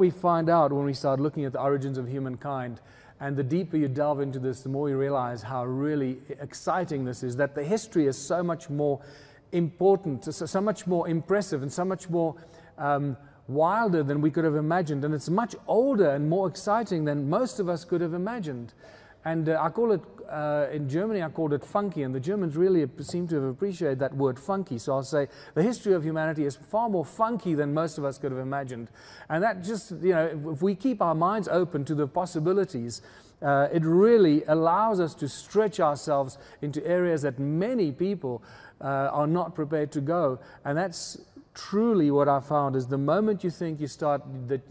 we find out when we start looking at the origins of humankind, and the deeper you delve into this, the more you realize how really exciting this is, that the history is so much more important, so, so much more impressive, and so much more um, wilder than we could have imagined. And it's much older and more exciting than most of us could have imagined. And uh, I call it, uh, in Germany, I called it funky, and the Germans really seem to have appreciated that word funky. So I'll say the history of humanity is far more funky than most of us could have imagined. And that just, you know, if we keep our minds open to the possibilities, uh, it really allows us to stretch ourselves into areas that many people uh, are not prepared to go. And that's truly what I found is the moment you think you start that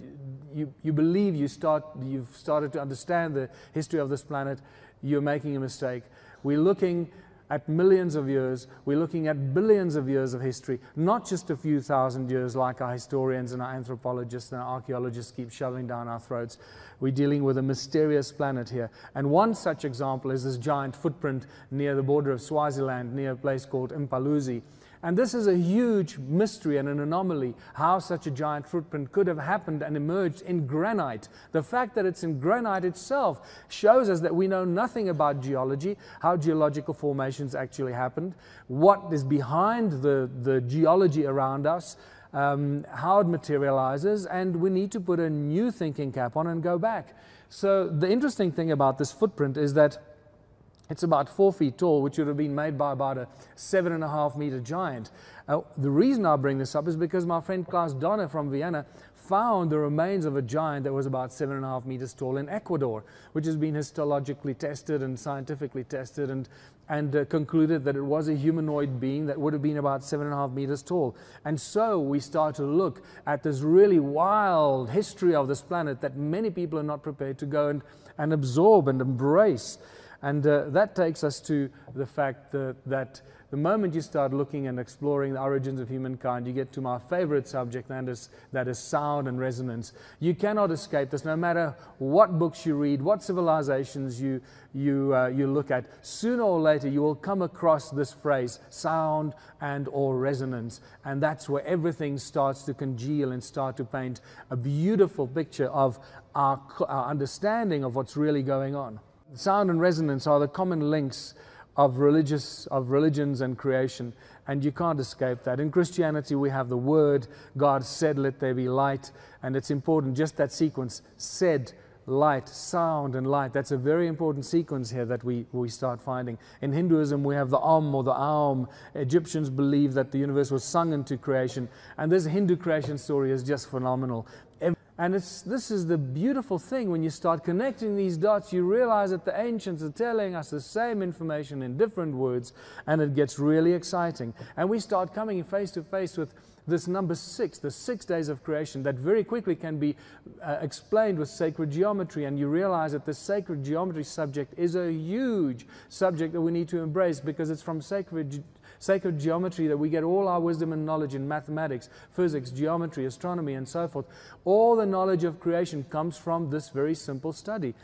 you, you believe you start you've started to understand the history of this planet, you're making a mistake. We're looking at millions of years, we're looking at billions of years of history, not just a few thousand years like our historians and our anthropologists and our archaeologists keep shoving down our throats. We're dealing with a mysterious planet here. And one such example is this giant footprint near the border of Swaziland, near a place called Imphaluzi. And this is a huge mystery and an anomaly how such a giant footprint could have happened and emerged in granite. The fact that it's in granite itself shows us that we know nothing about geology, how geological formations actually happened, what is behind the, the geology around us. Um, how it materializes, and we need to put a new thinking cap on and go back. So, the interesting thing about this footprint is that it's about four feet tall, which would have been made by about a seven and a half meter giant. Uh, the reason I bring this up is because my friend Klaus Dona from Vienna found the remains of a giant that was about seven and a half meters tall in Ecuador, which has been histologically tested and scientifically tested and, and uh, concluded that it was a humanoid being that would have been about seven and a half meters tall. And so we start to look at this really wild history of this planet that many people are not prepared to go and, and absorb and embrace. And uh, that takes us to the fact that, that, the moment you start looking and exploring the origins of humankind, you get to my favorite subject, and that is, that is sound and resonance. You cannot escape this, no matter what books you read, what civilizations you, you, uh, you look at. Sooner or later, you will come across this phrase, sound and or resonance. And that's where everything starts to congeal and start to paint a beautiful picture of our, our understanding of what's really going on. Sound and resonance are the common links of religious of religions and creation and you can't escape that. In christianity we have the word god said let there be light and it's important just that sequence said light sound and light. That's a very important sequence here that we, we start finding. In hinduism we have the om or the aum. Egyptians believe that the universe was sung into creation and this hindu creation story is just phenomenal and it's, this is the beautiful thing when you start connecting these dots, you realize that the ancients are telling us the same information in different words, and it gets really exciting. And we start coming face to face with this number six, the six days of creation, that very quickly can be uh, explained with sacred geometry. And you realize that the sacred geometry subject is a huge subject that we need to embrace because it's from sacred sacred geometry that we get all our wisdom and knowledge in mathematics, physics, geometry, astronomy, and so forth. All the knowledge of creation comes from this very simple study.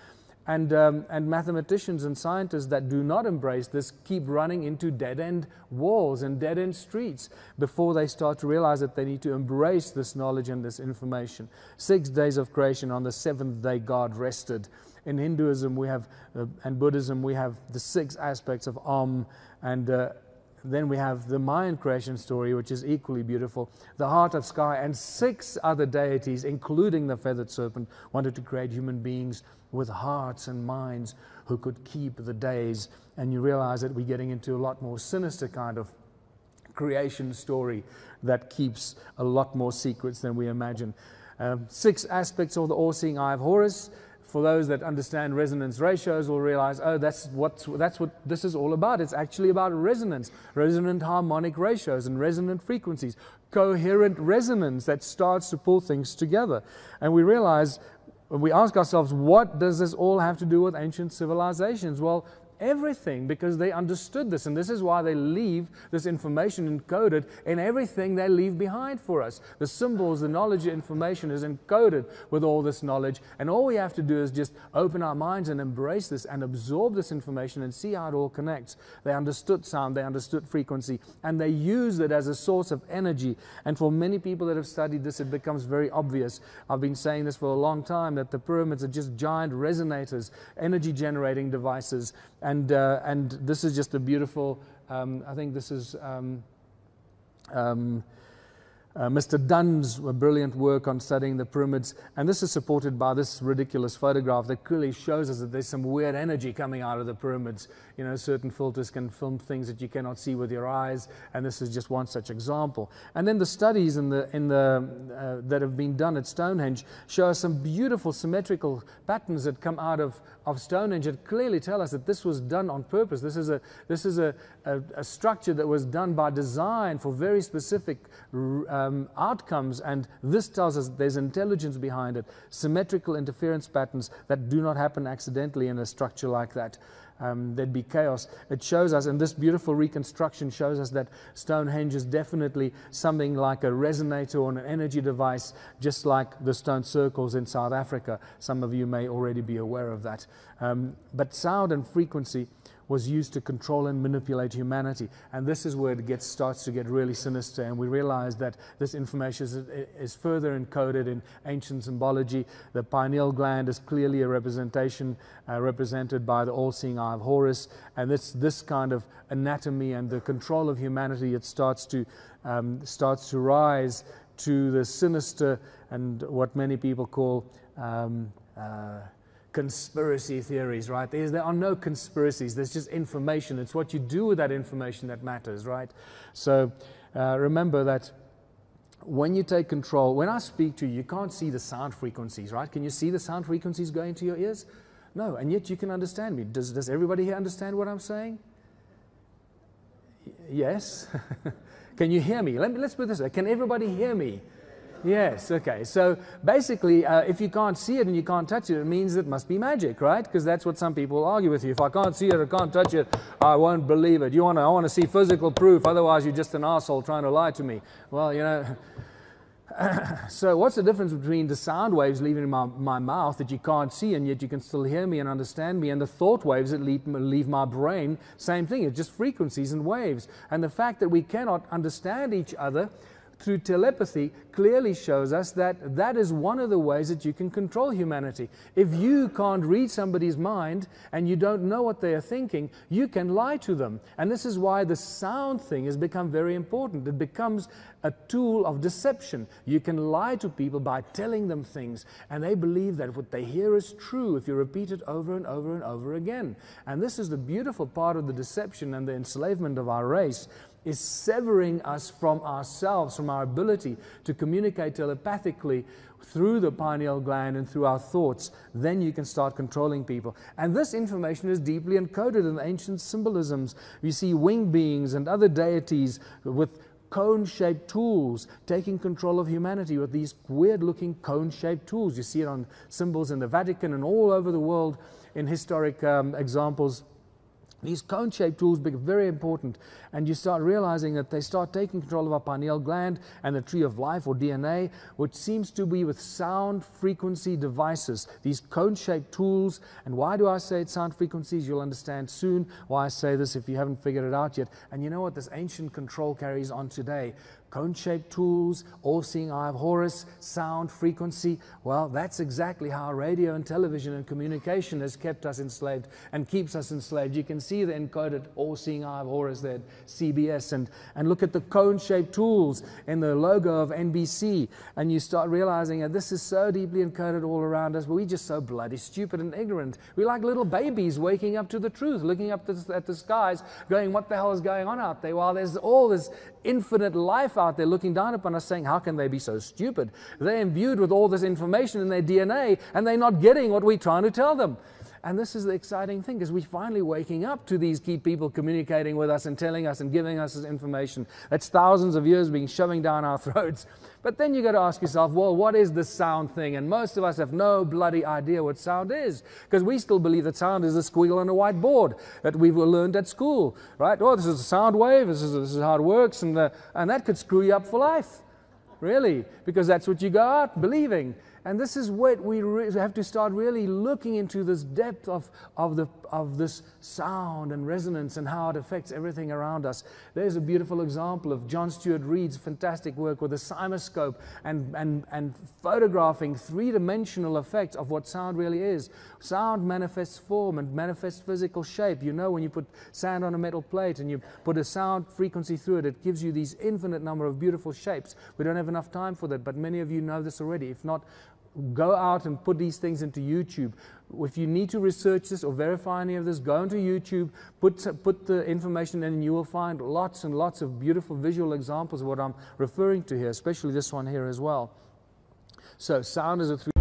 And, um, and mathematicians and scientists that do not embrace this keep running into dead end walls and dead end streets before they start to realize that they need to embrace this knowledge and this information. Six days of creation, on the seventh day, God rested. In Hinduism we have, uh, and Buddhism, we have the six aspects of Om and uh, then we have the Mayan creation story, which is equally beautiful. The heart of sky and six other deities, including the feathered serpent, wanted to create human beings with hearts and minds who could keep the days. And you realize that we're getting into a lot more sinister kind of creation story that keeps a lot more secrets than we imagine. Um, six aspects of the all seeing eye of Horus for those that understand resonance ratios will realize, oh, that's what, that's what this is all about. It's actually about resonance, resonant harmonic ratios and resonant frequencies, coherent resonance that starts to pull things together. And we realize, we ask ourselves, what does this all have to do with ancient civilizations? Well, everything because they understood this. And this is why they leave this information encoded in everything they leave behind for us. The symbols, the knowledge, information is encoded with all this knowledge. And all we have to do is just open our minds and embrace this and absorb this information and see how it all connects. They understood sound, they understood frequency, and they used it as a source of energy. And for many people that have studied this, it becomes very obvious. I've been saying this for a long time that the pyramids are just giant resonators, energy generating devices. And, uh, and this is just a beautiful, um, I think this is. Um, um, uh, Mr. Dunn's brilliant work on studying the pyramids, and this is supported by this ridiculous photograph that clearly shows us that there's some weird energy coming out of the pyramids. You know, certain filters can film things that you cannot see with your eyes, and this is just one such example. And then the studies in the, in the, uh, that have been done at Stonehenge show us some beautiful symmetrical patterns that come out of, of Stonehenge that clearly tell us that this was done on purpose. This is a, this is a, a, a structure that was done by design for very specific uh, um, outcomes, and this tells us there's intelligence behind it, symmetrical interference patterns that do not happen accidentally in a structure like that. Um, there'd be chaos. It shows us, and this beautiful reconstruction shows us that Stonehenge is definitely something like a resonator or an energy device, just like the stone circles in South Africa. Some of you may already be aware of that. Um, but sound and frequency was used to control and manipulate humanity. And this is where it gets, starts to get really sinister. And we realize that this information is, is further encoded in ancient symbology. The pineal gland is clearly a representation uh, represented by the all seeing eye of Horus. And this, this kind of anatomy and the control of humanity, it starts to, um, starts to rise to the sinister and what many people call. Um, uh, conspiracy theories, right? There's, there are no conspiracies. There's just information. It's what you do with that information that matters, right? So uh, remember that when you take control, when I speak to you, you can't see the sound frequencies, right? Can you see the sound frequencies going to your ears? No, and yet you can understand me. Does, does everybody here understand what I'm saying? Yes. can you hear me? Let me? Let's put this way. Can everybody hear me? Yes, okay. So basically, uh, if you can't see it and you can't touch it, it means it must be magic, right? Because that's what some people argue with you. If I can't see it or can't touch it, I won't believe it. You want to, I want to see physical proof, otherwise you're just an asshole trying to lie to me. Well, you know. so what's the difference between the sound waves leaving my, my mouth that you can't see and yet you can still hear me and understand me and the thought waves that leave, leave my brain same thing it's just frequencies and waves and the fact that we cannot understand each other through telepathy clearly shows us that that is one of the ways that you can control humanity. If you can't read somebody's mind and you don't know what they are thinking, you can lie to them. And this is why the sound thing has become very important. It becomes a tool of deception. You can lie to people by telling them things, and they believe that what they hear is true if you repeat it over and over and over again. And this is the beautiful part of the deception and the enslavement of our race is severing us from ourselves, from our ability to communicate telepathically through the pineal gland and through our thoughts, then you can start controlling people. And this information is deeply encoded in ancient symbolisms. You see winged beings and other deities with cone shaped tools taking control of humanity with these weird looking cone shaped tools. You see it on symbols in the Vatican and all over the world in historic um, examples these cone-shaped tools become very important, and you start realizing that they start taking control of our pineal gland and the tree of life or DNA, which seems to be with sound frequency devices. These cone-shaped tools, and why do I say it's sound frequencies? You'll understand soon why I say this if you haven't figured it out yet. And you know what this ancient control carries on today? Cone-shaped tools, all-seeing eye of Horus, sound, frequency. Well, that's exactly how radio and television and communication has kept us enslaved and keeps us enslaved. You can see the encoded all-seeing eye of Horus there at CBS and, and look at the cone-shaped tools in the logo of NBC and you start realizing that this is so deeply encoded all around us, but we're just so bloody stupid and ignorant. We're like little babies waking up to the truth, looking up at the skies, going, what the hell is going on out there? While there's all this infinite life out there looking down upon us saying, How can they be so stupid? They're imbued with all this information in their DNA and they're not getting what we're trying to tell them. And this is the exciting thing because we're finally waking up to these key people communicating with us and telling us and giving us this information that's thousands of years being shoving down our throats. But then you got to ask yourself, well, what is this sound thing? And most of us have no bloody idea what sound is because we still believe that sound is a squeal on a whiteboard that we've learned at school, right? Oh, this is a sound wave. This is, this is how it works. And, the, and that could screw you up for life, really, because that's what you go out believing. And this is what we have to start really looking into this depth of, of, the, of this sound and resonance and how it affects everything around us. There's a beautiful example of John Stuart Reid's fantastic work with a CymaScope and, and, and photographing three dimensional effects of what sound really is. Sound manifests form and manifests physical shape. You know, when you put sand on a metal plate and you put a sound frequency through it, it gives you these infinite number of beautiful shapes. We don't have enough time for that, but many of you know this already. If not, go out and put these things into YouTube. If you need to research this or verify any of this, go into YouTube, put, put the information in, and you will find lots and lots of beautiful visual examples of what I'm referring to here, especially this one here as well. So, sound is a three.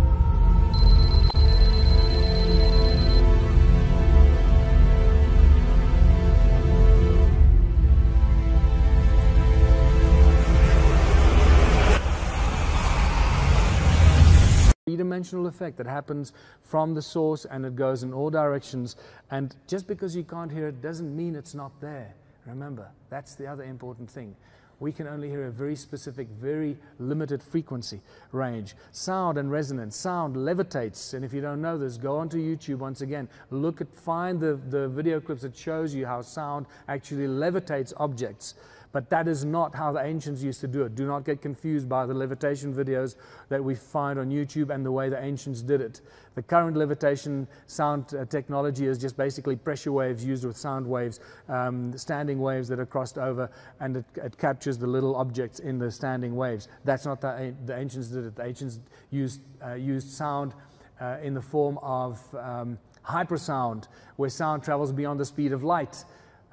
Three-dimensional effect that happens from the source and it goes in all directions. And just because you can't hear it doesn't mean it's not there. Remember, that's the other important thing. We can only hear a very specific, very limited frequency range. Sound and resonance. Sound levitates. And if you don't know this, go onto YouTube once again. Look at, find the, the video clips that shows you how sound actually levitates objects. But that is not how the ancients used to do it. Do not get confused by the levitation videos that we find on YouTube and the way the ancients did it. The current levitation sound uh, technology is just basically pressure waves used with sound waves, um, standing waves that are crossed over, and it, it, captures the little objects in the standing waves. That's not the, the ancients did it. The ancients used, uh, used sound uh, in the form of um, hypersound, where sound travels beyond the speed of light.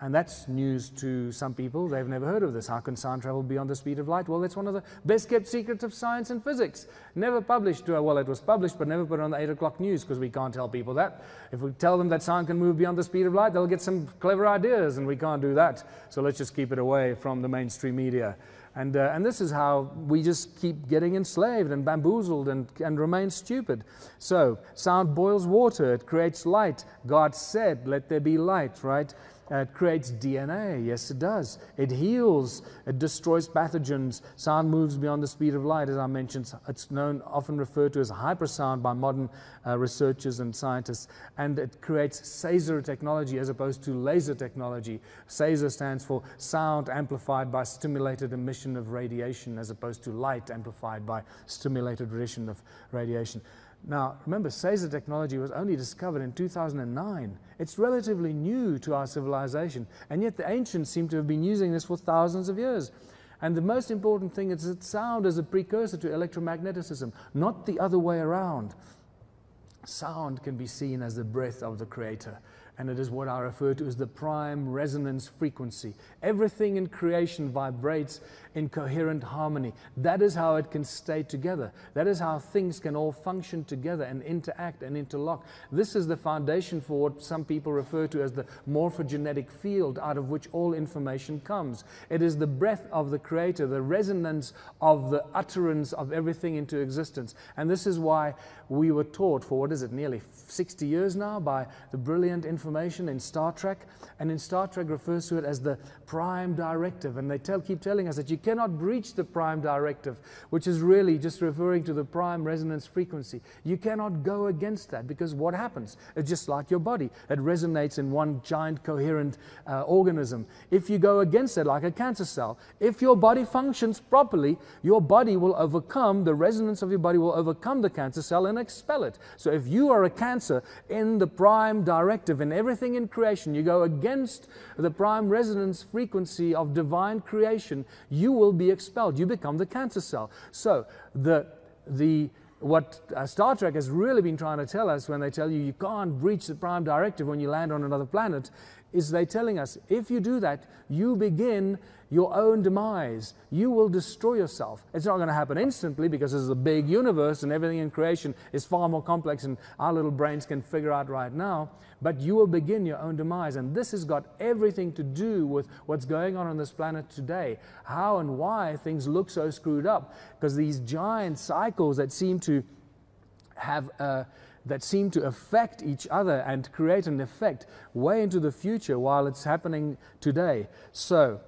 And that's news to some people. They've never heard of this. How can sound travel beyond the speed of light? Well, that's one of the best kept secrets of science and physics. Never published, uh, well, it was published, but never put on the 8 o'clock news because we can't tell people that. If we tell them that sound can move beyond the speed of light, they'll get some clever ideas, and we can't do that. So let's just keep it away from the mainstream media. And, uh, and this is how we just keep getting enslaved and bamboozled and, and remain stupid. So, sound boils water, it creates light. God said, Let there be light, right? Uh, it creates DNA. Yes, it does. It heals. It destroys pathogens. Sound moves beyond the speed of light, as I mentioned. It's known, often referred to as hypersound by modern uh, researchers and scientists. And it creates Saser technology as opposed to laser technology. Saser stands for sound amplified by stimulated emission of radiation, as opposed to light amplified by stimulated emission of radiation. Now, remember, Saser technology was only discovered in 2009. It's relatively new to our civilization, and yet the ancients seem to have been using this for thousands of years. And the most important thing is that sound is a precursor to electromagneticism, not the other way around. Sound can be seen as the breath of the Creator and it is what I refer to as the prime resonance frequency. Everything in creation vibrates in coherent harmony. That is how it can stay together. That is how things can all function together and interact and interlock. This is the foundation for what some people refer to as the morphogenetic field out of which all information comes. It is the breath of the Creator, the resonance of the utterance of everything into existence. And this is why we were taught for what is it, nearly 60 years now by the brilliant information in Star Trek. And in Star Trek refers to it as the prime directive. And they tell, keep telling us that you cannot breach the prime directive, which is really just referring to the prime resonance frequency. You cannot go against that because what happens? It's just like your body. It resonates in one giant coherent uh, organism. If you go against it, like a cancer cell, if your body functions properly, your body will overcome, the resonance of your body will overcome the cancer cell and expel it. So if you are a cancer in the prime directive, in everything in creation, you go against the prime resonance frequency of divine creation, you will be expelled. You become the cancer cell. So the the what uh, Star Trek has really been trying to tell us when they tell you you can't breach the prime directive when you land on another planet is they telling us if you do that, you begin your own demise. You will destroy yourself. It's not going to happen instantly because this is a big universe and everything in creation is far more complex than our little brains can figure out right now. But you will begin your own demise. And this has got everything to do with what's going on on this planet today. How and why things look so screwed up. Because these giant cycles that seem to have. Uh, that seem to affect each other and create an effect way into the future while it's happening today. So,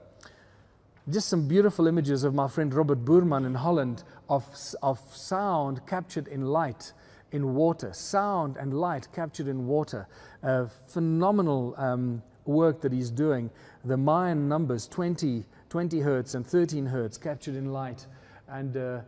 just some beautiful images of my friend Robert Boerman in Holland of, of sound captured in light in water, sound and light captured in water. Phenomenal um, work that he's doing. The Mayan numbers 20, 20 hertz and 13 hertz captured in light. And uh,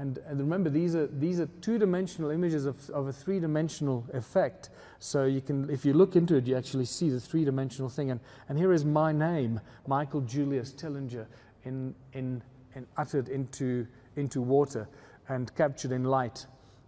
and, and, remember, these are, these are two-dimensional images of, of a three-dimensional effect. So you can, if you look into it, you actually see the three-dimensional thing. And, and here is my name, Michael Julius Tellinger, in, in, in uttered into, into water and captured in light.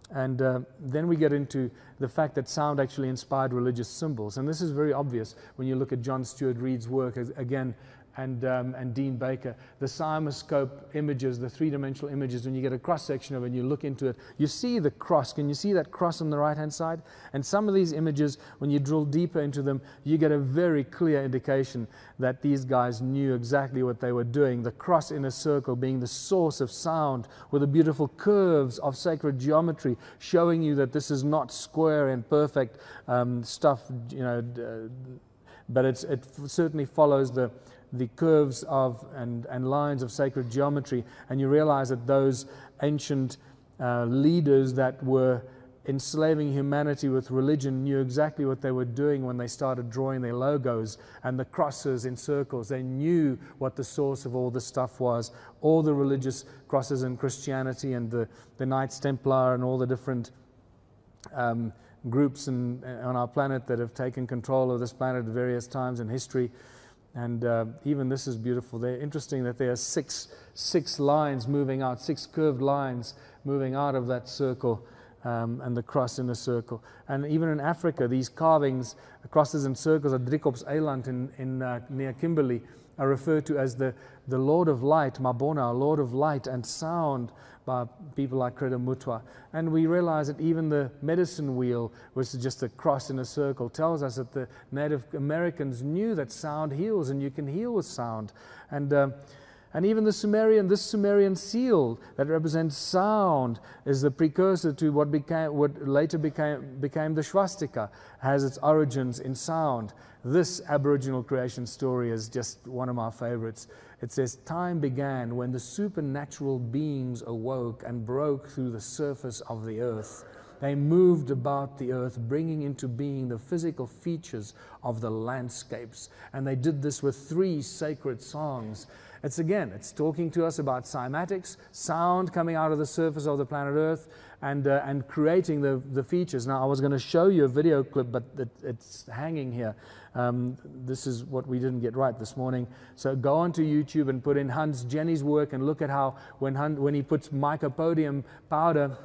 And uh, then we get into the fact that sound actually inspired religious symbols. And this is very obvious when you look at John Stuart Reid's work, as, again, and, um, and Dean Baker. The CymaScope images, the three dimensional images, when you get a cross section of it and you look into it, you see the cross. Can you see that cross on the right hand side? And some of these images, when you drill deeper into them, you get a very clear indication that these guys knew exactly what they were doing. The cross in a circle being the source of sound with the beautiful curves of sacred geometry, showing you that this is not square and perfect um, stuff, you know. But it certainly follows the, the curves of and, and lines of sacred geometry, and you realize that those ancient uh, leaders that were enslaving humanity with religion knew exactly what they were doing when they started drawing their logos and the crosses in circles. They knew what the source of all this stuff was. All the religious crosses in Christianity and the, the Knights Templar and all the different um, groups in, on our planet that have taken control of this planet at various times in history and uh, even this is beautiful. They're interesting that there are six, six lines moving out, six curved lines moving out of that circle um, and the cross in a circle. And even in Africa, these carvings, crosses and circles at Driekop's Eiland in, in, uh, near Kimberley, are referred to as the, the Lord of Light, Mabona, Lord of Light and Sound by people like Credo Mutwa. And we realize that even the medicine wheel, which is just a cross in a circle, tells us that the Native Americans knew that sound heals and you can heal with sound. And uh, and even the Sumerian, this Sumerian seal that represents sound is the precursor to what, became, what later became, became the swastika, has its origins in sound. This Aboriginal creation story is just one of my favorites. It says, Time began when the supernatural beings awoke and broke through the surface of the earth. They moved about the earth, bringing into being the physical features of the landscapes. And they did this with three sacred songs. It's again, it's talking to us about cymatics, sound coming out of the surface of the planet Earth, and, uh, and creating the, the features. Now, I was going to show you a video clip, but it, it's hanging here. Um, this is what we didn't get right this morning. So go onto YouTube and put in Hans Jenny's work and look at how when, Hun, when he puts lycopodium powder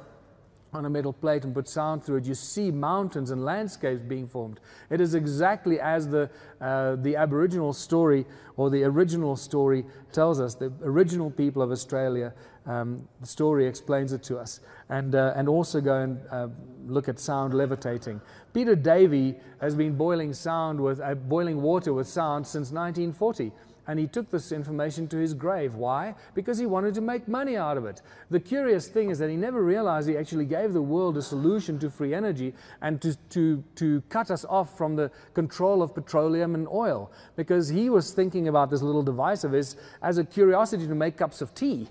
on a metal plate and put sound through it, you see mountains and landscapes being formed. It is exactly as the, uh, the Aboriginal story or the original story tells us. The original people of Australia, um, the story explains it to us. And, uh, and also go and uh, look at sound levitating. Peter Davey has been boiling sound with uh, boiling water with sound since 1940 and he took this information to his grave. Why? Because he wanted to make money out of it. The curious thing is that he never realized he actually gave the world a solution to free energy and to, to, to cut us off from the control of petroleum and oil, because he was thinking about this little device of his as a curiosity to make cups of tea.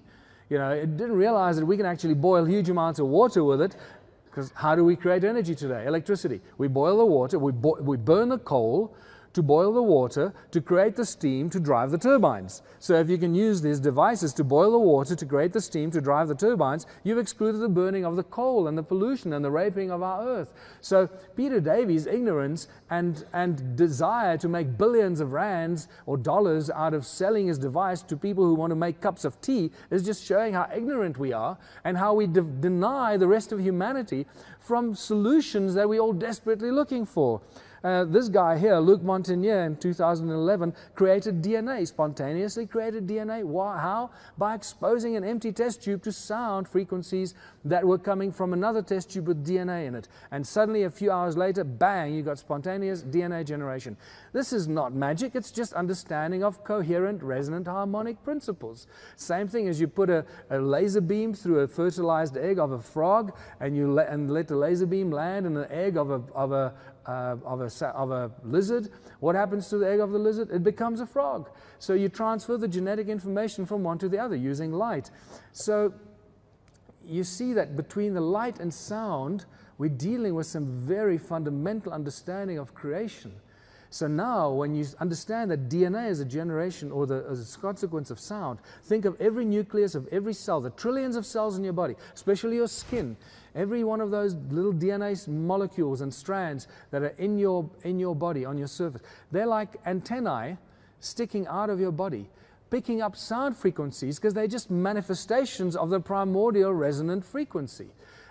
You know, it didn't realize that we can actually boil huge amounts of water with it because how do we create energy today? Electricity. We boil the water, we, we burn the coal, to boil the water, to create the steam to drive the turbines. So if you can use these devices to boil the water, to create the steam to drive the turbines, you've excluded the burning of the coal and the pollution and the raping of our earth. So Peter Davey's ignorance and, and desire to make billions of rands or dollars out of selling his device to people who want to make cups of tea is just showing how ignorant we are and how we de- deny the rest of humanity from solutions that we're all desperately looking for. Uh, this guy here, Luc Montagnier, in 2011, created DNA, spontaneously created DNA. Why, how? By exposing an empty test tube to sound frequencies that were coming from another test tube with DNA in it. And suddenly, a few hours later, bang, you got spontaneous DNA generation. This is not magic, it's just understanding of coherent resonant harmonic principles. Same thing as you put a, a laser beam through a fertilized egg of a frog and you and let the laser beam land in an egg of a, of a, uh, of, a, of a lizard, what happens to the egg of the lizard? It becomes a frog. So you transfer the genetic information from one to the other using light. So you see that between the light and sound, we're dealing with some very fundamental understanding of creation. So now, when you understand that DNA is a generation or the, as a consequence of sound, think of every nucleus of every cell, the trillions of cells in your body, especially your skin. Every one of those little DNA molecules and strands that are in your, in your body, on your surface, they're like antennae sticking out of your body, picking up sound frequencies because they're just manifestations of the primordial resonant frequency.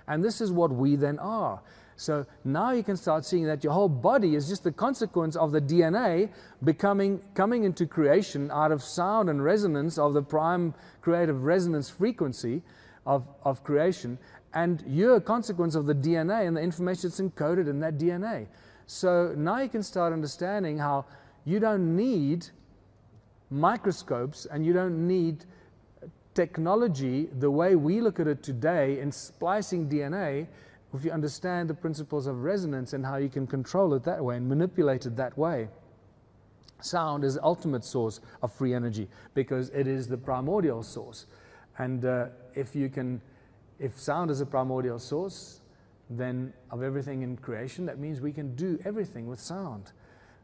And this is what we then are. So now you can start seeing that your whole body is just the consequence of the DNA becoming coming into creation out of sound and resonance of the prime creative resonance frequency of, of creation. And you're a consequence of the DNA and the information that's encoded in that DNA. So now you can start understanding how you don't need microscopes and you don't need technology the way we look at it today in splicing DNA if you understand the principles of resonance and how you can control it that way and manipulate it that way. Sound is the ultimate source of free energy because it is the primordial source. And uh, if you can, if sound is a primordial source, then of everything in creation, that means we can do everything with sound.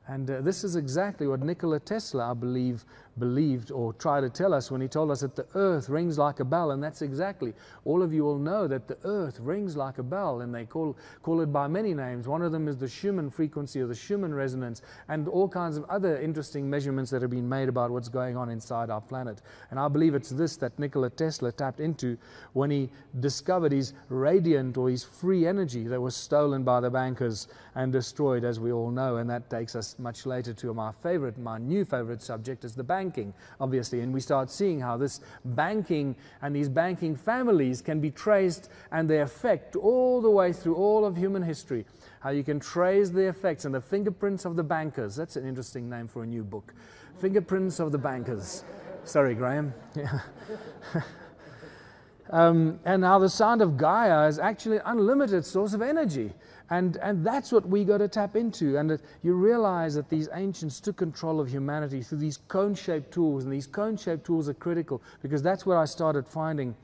And uh, this is exactly what Nikola Tesla, I believe, believed or tried to tell us when he told us that the earth rings like a bell. And that's exactly, all of you will know that the earth rings like a bell. And they call, call it by many names. One of them is the Schumann frequency or the Schumann resonance, and all kinds of other interesting measurements that have been made about what's going on inside our planet. And I believe it's this that Nikola Tesla tapped into when he discovered his radiant or his free energy that was stolen by the bankers and destroyed, as we all know. And that takes us much later to my favorite, my new favorite subject is the banking, obviously. And we start seeing how this banking and these banking families can be traced and their effect all the way through all of human history. How you can trace the effects and the fingerprints of the bankers. That's an interesting name for a new book. Fingerprints of the bankers. Sorry, Graham. Um, and how the sound of Gaia is actually an unlimited source of energy. And, and that's what we got to tap into. And you realize that these ancients took control of humanity through these cone shaped tools. And these cone shaped tools are critical because that's where I started finding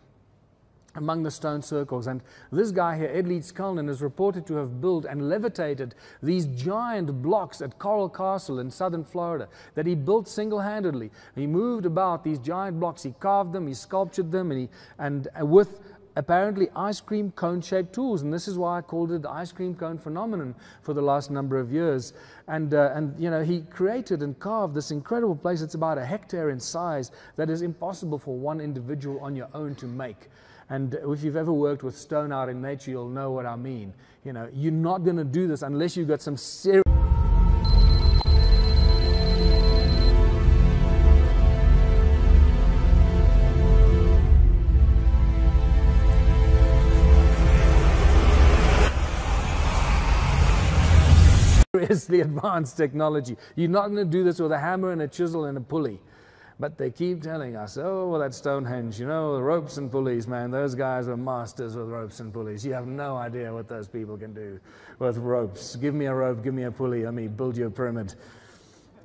among the stone circles. And this guy here, Ed Leedskalnin, is reported to have built and levitated these giant blocks at Coral Castle in southern Florida that he built single handedly. He moved about these giant blocks, he carved them, he sculptured them, and, he, and uh, with apparently ice cream cone shaped tools. And this is why I called it the ice cream cone phenomenon for the last number of years. And, uh, and you know, he created and carved this incredible place. It's about a hectare in size that is impossible for one individual on your own to make. And if you've ever worked with stone out in nature, you'll know what I mean. You know, you're not going to do this unless you've got some serious seriously advanced technology. You're not going to do this with a hammer and a chisel and a pulley. But they keep telling us, oh, well, that Stonehenge, you know, the ropes and pulleys, man, those guys are masters with ropes and pulleys. You have no idea what those people can do with ropes. Give me a rope, give me a pulley, let me build you a pyramid.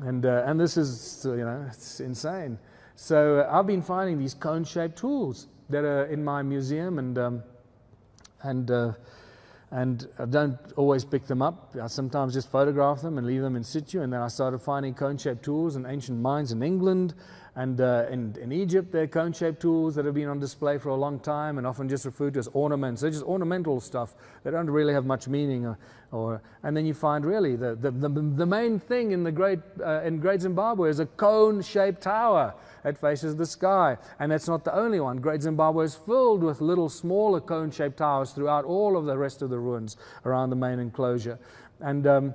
And, uh, and this is, you know, it's insane. So uh, I've been finding these cone shaped tools that are in my museum, and, um, and uh, and I don't always pick them up. I sometimes just photograph them and leave them in situ. And then I started finding cone shaped tools in ancient mines in England and uh, in, in Egypt. There are cone shaped tools that have been on display for a long time and often just referred to as ornaments. They're just ornamental stuff. They don't really have much meaning. Or, or and then you find really the, the, the, the main thing in, the great, uh, in Great Zimbabwe is a cone shaped tower that faces the sky. And that's not the only one. Great Zimbabwe is filled with little smaller cone shaped towers throughout all of the rest of the ruins around the main enclosure. And um,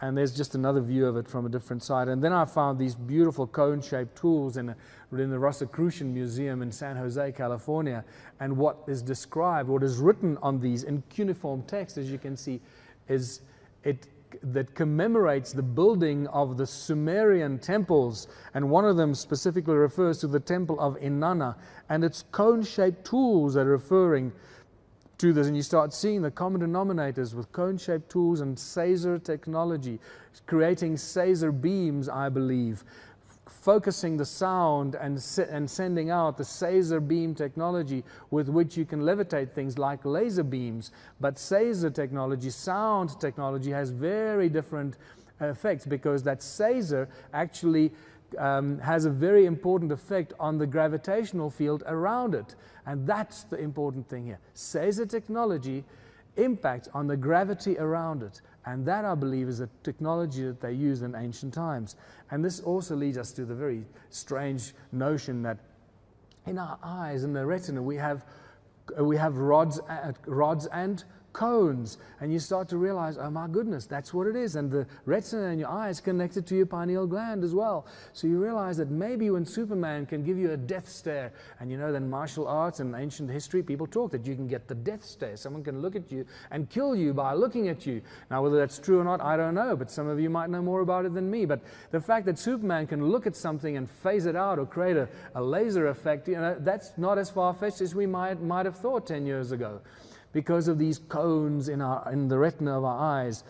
and there's just another view of it from a different side. And then I found these beautiful cone-shaped tools in, a, in the Rosicrucian Museum in San Jose, California. And what is described, what is written on these in cuneiform text, as you can see, is it that commemorates the building of the Sumerian temples, and one of them specifically refers to the temple of Inanna, and it's cone-shaped tools that are referring to this, and you start seeing the common denominators with cone-shaped tools and Saser technology, creating Saser beams, I believe, focusing the sound and, and sending out the Saser beam technology with which you can levitate things like laser beams. But Saser technology, sound technology, has very different effects because that Saser actually um, has a very important effect on the gravitational field around it. And that's the important thing here. Saser technology impacts on the gravity around it. And that, I believe, is a technology that they used in ancient times. And this also leads us to the very strange notion that in our eyes, in the retina, we have, we have rods, uh, rods and cones. And you start to realize, oh my goodness, that's what it is. And the retina in your eye is connected to your pineal gland as well. So you realize that maybe when Superman can give you a death stare, and you know that in martial arts and ancient history, people talk that you can get the death stare. Someone can look at you and kill you by looking at you. Now, whether that's true or not, I don't know, but some of you might know more about it than me. But the fact that Superman can look at something and phase it out or create a, a laser effect, you know, that's not as far fetched as we might, might have thought 10 years ago because of these cones in, our, in the retina of our eyes.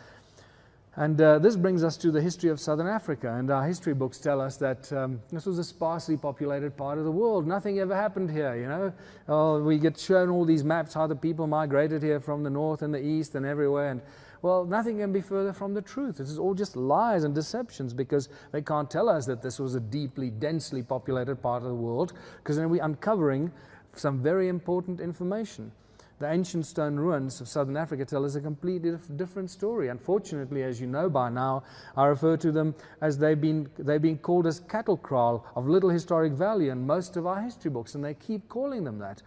And uh, this brings us to the history of southern Africa. And our history books tell us that um, this was a sparsely populated part of the world. Nothing ever happened here, you know. Oh, we get shown all these maps how the people migrated here from the north and the east and everywhere. And well, nothing can be further from the truth. This is all just lies and deceptions because they can't tell us that this was a deeply, densely populated part of the world because then we're uncovering some very important information. The ancient stone ruins of southern Africa tell us a completely different story. Unfortunately, as you know by now, I refer to them as they've been, they've been called as cattle kraal of little historic value in most of our history books, and they keep calling them that.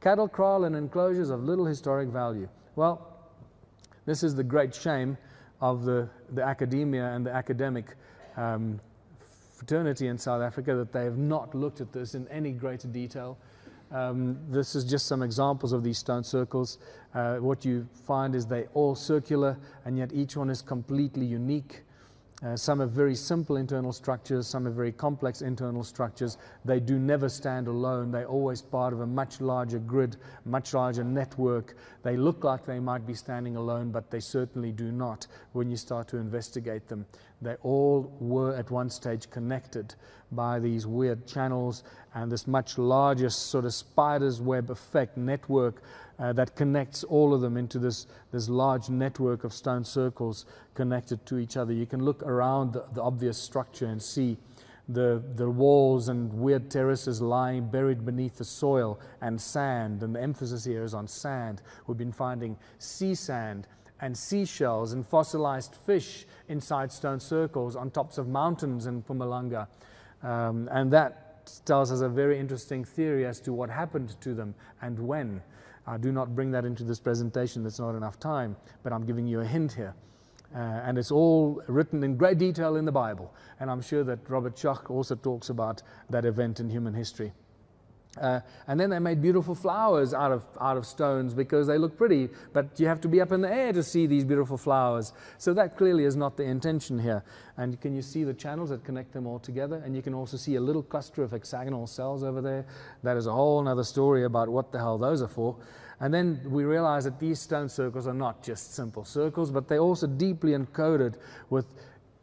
Cattle kraal and enclosures of little historic value. Well, this is the great shame of the, the academia and the academic um, fraternity in South Africa that they have not looked at this in any greater detail. Um, this is just some examples of these stone circles. Uh, what you find is they all circular and yet each one is completely unique. Uh, some have very simple internal structures, some have very complex internal structures. They do never stand alone. They're always part of a much larger grid, much larger network. They look like they might be standing alone, but they certainly do not when you start to investigate them. They all were at one stage connected by these weird channels and this much larger sort of spider's web effect network uh, that connects all of them into this, this large network of stone circles connected to each other. You can look around the, the obvious structure and see the, the walls and weird terraces lying buried beneath the soil and sand, and the emphasis here is on sand. We've been finding sea sand and seashells and fossilized fish inside stone circles on tops of mountains in Mpumalanga. Um, and that tells us a very interesting theory as to what happened to them and when. I do not bring that into this presentation, there's not enough time, but I'm giving you a hint here. Uh, and it's all written in great detail in the Bible. And I'm sure that Robert Schoch also talks about that event in human history. Uh, and then they made beautiful flowers out of, out of stones because they look pretty, but you have to be up in the air to see these beautiful flowers. So that clearly is not the intention here. And can you see the channels that connect them all together? And you can also see a little cluster of hexagonal cells over there. That is a whole other story about what the hell those are for. And then we realize that these stone circles are not just simple circles, but they're also deeply encoded with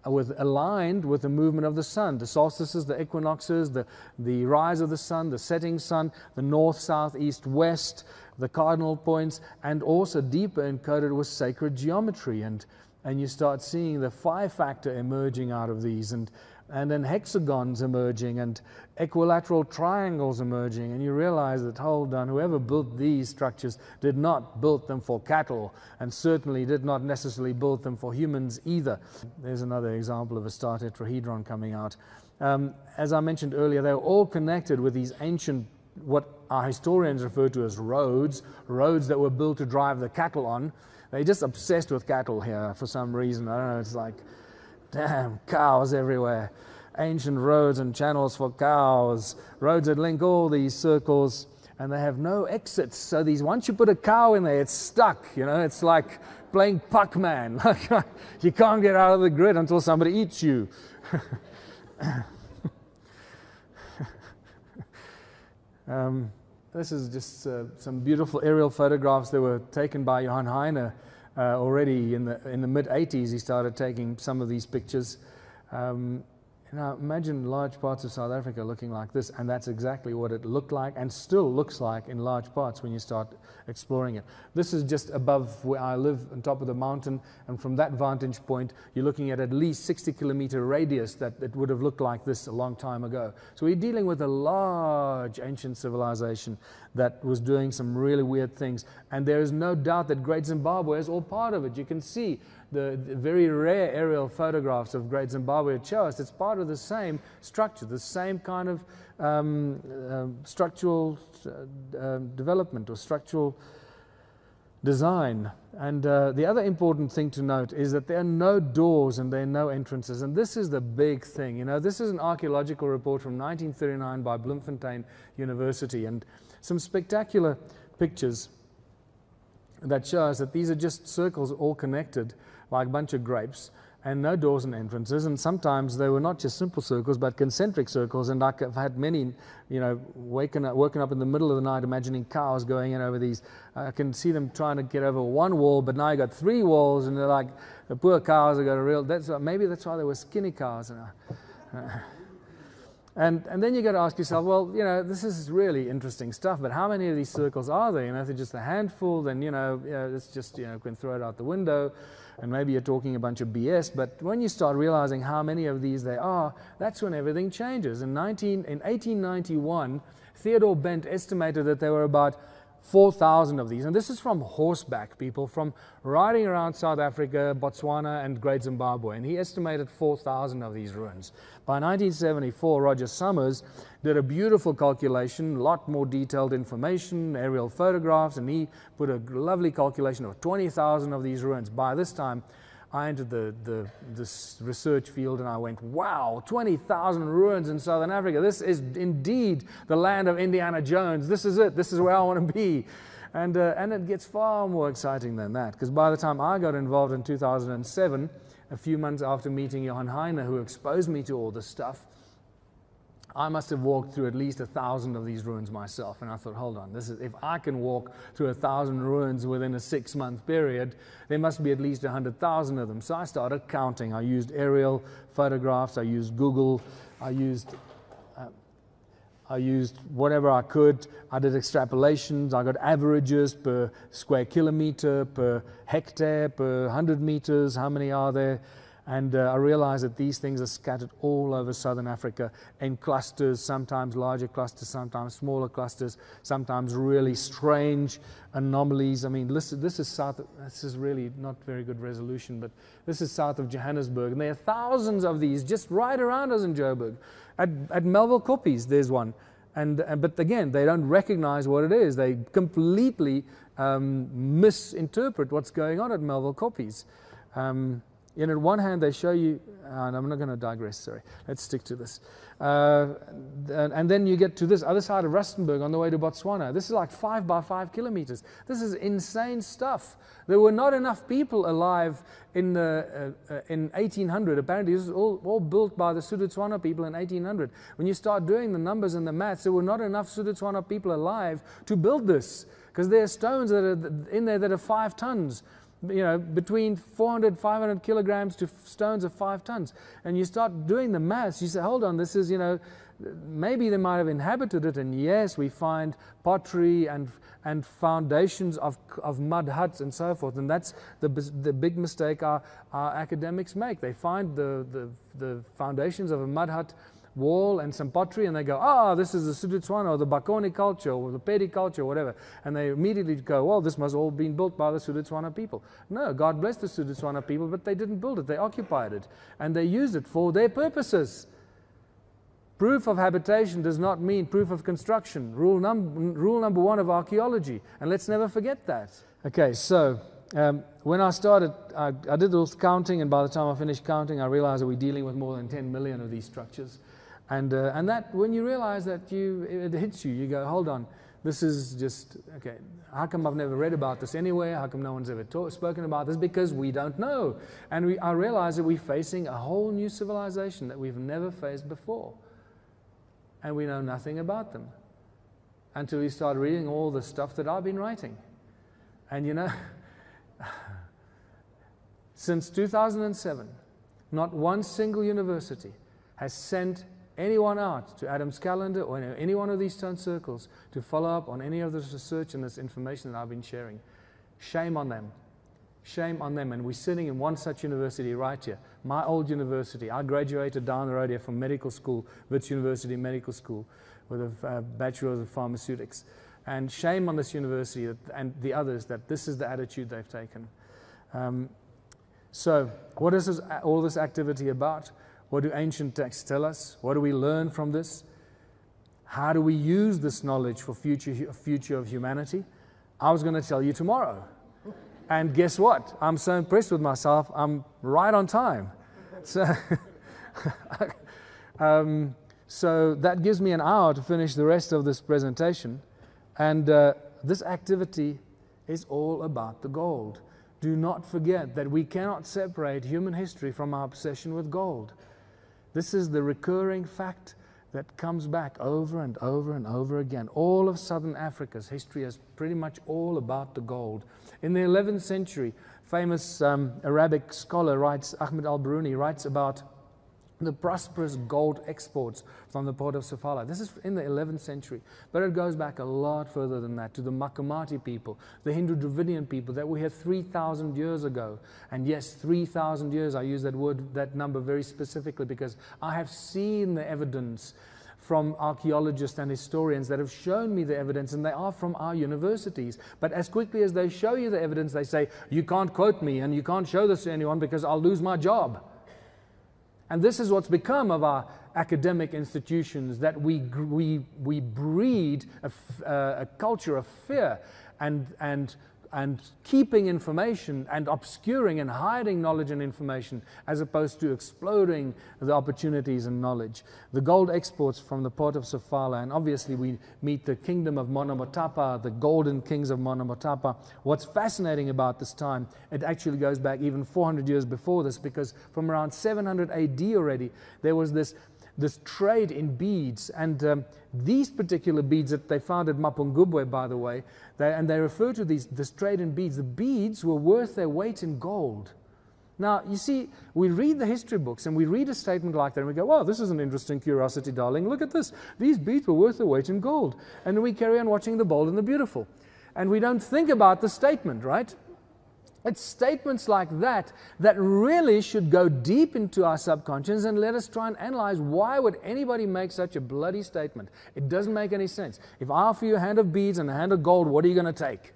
with aligned with the movement of the sun, the solstices, the equinoxes, the, the rise of the sun, the setting sun, the north, south, east, west, the cardinal points, and also deeper encoded with sacred geometry. And, and you start seeing the five factor emerging out of these. And, and then hexagons emerging and equilateral triangles emerging. And you realize that, hold on, whoever built these structures did not build them for cattle and certainly did not necessarily build them for humans either. There's another example of a star tetrahedron coming out. Um, as I mentioned earlier, they were all connected with these ancient, what our historians refer to as roads, roads that were built to drive the cattle on. They're just obsessed with cattle here for some reason. I don't know, it's like Damn, cows everywhere. Ancient roads and channels for cows, roads that link all these circles, and they have no exits. So these once you put a cow in there, it's stuck. You know, it's like playing Pac-Man. you can't get out of the grid until somebody eats you. um, this is just uh, some beautiful aerial photographs that were taken by Johann Heine already in the, in the mid 80s. He started taking some of these pictures. Um, now, imagine large parts of South Africa looking like this, and that's exactly what it looked like and still looks like in large parts when you start exploring it. This is just above where I live, on top of the mountain, and from that vantage point, you're looking at at least 60 kilometer radius that it would have looked like this a long time ago. So we're dealing with a large ancient civilization that was doing some really weird things, and there is no doubt that Great Zimbabwe is all part of it. You can see the, the, very rare aerial photographs of Great Zimbabwe show us it's part of the same structure, the same kind of um, uh, structural uh, uh, development or structural design. And uh, the other important thing to note is that there are no doors and there are no entrances. And this is the big thing. You know, this is an archaeological report from 1939 by Bloemfontein University and some spectacular pictures that show us that these are just circles all connected like a bunch of grapes and no doors and entrances. And sometimes they were not just simple circles, but concentric circles. And I've had many, you know, waking up, waking up in the middle of the night, imagining cows going in over these. I can see them trying to get over one wall, but now you got three walls, and they're like, the poor cows have got a real. That's maybe that's why they were skinny cows. And, uh, uh, and then you got to ask yourself, well, you know, this is really interesting stuff, but how many of these circles are there? You know, if they're just a handful, then, you know, you know it's just, you know, can throw it out the window and maybe you're talking a bunch of BS, but when you start realizing how many of these there are, that's when everything changes. In, 19, in 1891, Theodore Bent estimated that there were about 4,000 of these. And this is from horseback, people, from riding around South Africa, Botswana, and Great Zimbabwe. And he estimated 4,000 of these ruins. By 1974, Roger Summers did a beautiful calculation, a lot more detailed information, aerial photographs, and he put a lovely calculation of 20,000 of these ruins. By this time, I entered the, the, this research field and I went, wow, 20,000 ruins in southern Africa. This is indeed the land of Indiana Jones. This is it. This is where I want to be. And, uh, and it gets far more exciting than that because by the time I got involved in 2007, a few months after meeting Johann Heine, who exposed me to all this stuff, I must have walked through at least a thousand of these ruins myself. And I thought, hold on, this is, if I can walk through a thousand ruins within a six month period, there must be at least a hundred thousand of them. So I started counting. I used aerial photographs, I used Google, I used uh, I used whatever I could. I did extrapolations. I got averages per square kilometer, per hectare, per 100 meters. How many are there? And uh, I realized that these things are scattered all over southern Africa in clusters, sometimes larger clusters, sometimes smaller clusters, sometimes really strange anomalies. I mean, this, this is south, this is really not very good resolution, but this is south of Johannesburg. And there are thousands of these just right around us in Joburg. At, at Melville Koppies, there's one. And, uh, but again, they don't recognize what it is. They completely um, misinterpret what's going on at Melville Koppies. Um, and on one hand, they show you, and I'm not going to digress, sorry, let's stick to this. Uh, and, then you get to this other side of Rustenburg on the way to Botswana. This is like five by five kilometers. This is insane stuff. There were not enough people alive in, the, uh, uh, in 1800. Apparently, this was all, all built by the Sotho-Tswana people in 1800. When you start doing the numbers and the maths, there were not enough Sotho-Tswana people alive to build this because there are stones that are in there that are five tons you know, between 400, 500 kilograms to stones of five tons. And you start doing the maths, you say, hold on, this is, you know, maybe they might have inhabited it. And yes, we find pottery and, and foundations of, of mud huts and so forth. And that's the, the big mistake our, our academics make. They find the, the, the foundations of a mud hut wall and some pottery, and they go, ah, oh, this is the Sotho-Tswana or the Bakoni culture or the Pedi culture or whatever. And they immediately go, well, this must all been built by the Sotho-Tswana people. No, God bless the Sotho-Tswana people, but they didn't build it. They occupied it, and they used it for their purposes. Proof of habitation does not mean proof of construction. Rule, num rule number one of archaeology, and let's never forget that. Okay, so um, when I started, I, I, did a little counting, and by the time I finished counting, I realized that we're dealing with more than 10 million of these structures. And, uh, and that, when you realize that you, it hits you, you go, hold on, this is just, okay, how come I've never read about this anywhere? How come no one's ever talk, spoken about this? Because we don't know. And we, I realize that we're facing a whole new civilization that we've never faced before. And we know nothing about them until we start reading all the stuff that I've been writing. And you know, since 2007, not one single university has sent anyone out to Adam's calendar or any one of these stone circles to follow up on any of this research and this information that I've been sharing. Shame on them. Shame on them. And we're sitting in one such university right here, my old university. I graduated down the road here from medical school, Wits University Medical School, with a uh, Bachelor of Pharmaceutics. And shame on this university and the others that this is the attitude they've taken. Um, so, what is this, all this activity about? What do ancient texts tell us? What do we learn from this? How do we use this knowledge for future future of humanity? I was going to tell you tomorrow. And guess what? I'm so impressed with myself. I'm right on time. So, um, so that gives me an hour to finish the rest of this presentation. And uh, this activity is all about the gold. Do not forget that we cannot separate human history from our obsession with gold. This is the recurring fact that comes back over and over and over again. All of southern Africa's history is pretty much all about the gold. In the 11th century, famous um, Arabic scholar writes, Ahmed al-Biruni writes about the prosperous gold exports from the port of Sofala. This is in the 11th century, but it goes back a lot further than that to the Makamati people, the Hindu Dravidian people that we had 3,000 years ago. And yes, 3,000 years, I use that word, that number very specifically because I have seen the evidence from archaeologists and historians that have shown me the evidence, and they are from our universities. But as quickly as they show you the evidence, they say, You can't quote me and you can't show this to anyone because I'll lose my job. And this is what's become of our academic institutions that we, we, we breed a, uh, a culture of fear and, and and keeping information and obscuring and hiding knowledge and information as opposed to exploding the opportunities and knowledge. The gold exports from the port of Sofala, and obviously we meet the kingdom of Monomotapa, the golden kings of Monomotapa. What's fascinating about this time, it actually goes back even 400 years before this because from around 700 AD already, there was this this trade in beads. And um, these particular beads that they found at Mapungubwe, by the way, they, and they refer to these, this trade in beads, the beads were worth their weight in gold. Now, you see, we read the history books and we read a statement like that and we go, wow, this is an interesting curiosity, darling. Look at this. These beads were worth their weight in gold. And we carry on watching The Bold and the Beautiful. And we don't think about the statement, right? It's statements like that that really should go deep into our subconscious and let us try and analyze why would anybody make such a bloody statement? It doesn't make any sense. If I offer you a hand of beads and a hand of gold, what are you going to take?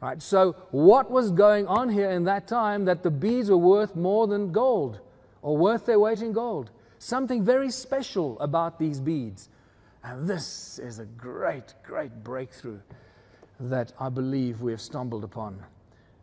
Right? So, what was going on here in that time that the beads were worth more than gold or worth their weight in gold? Something very special about these beads. And this is a great, great breakthrough that I believe we have stumbled upon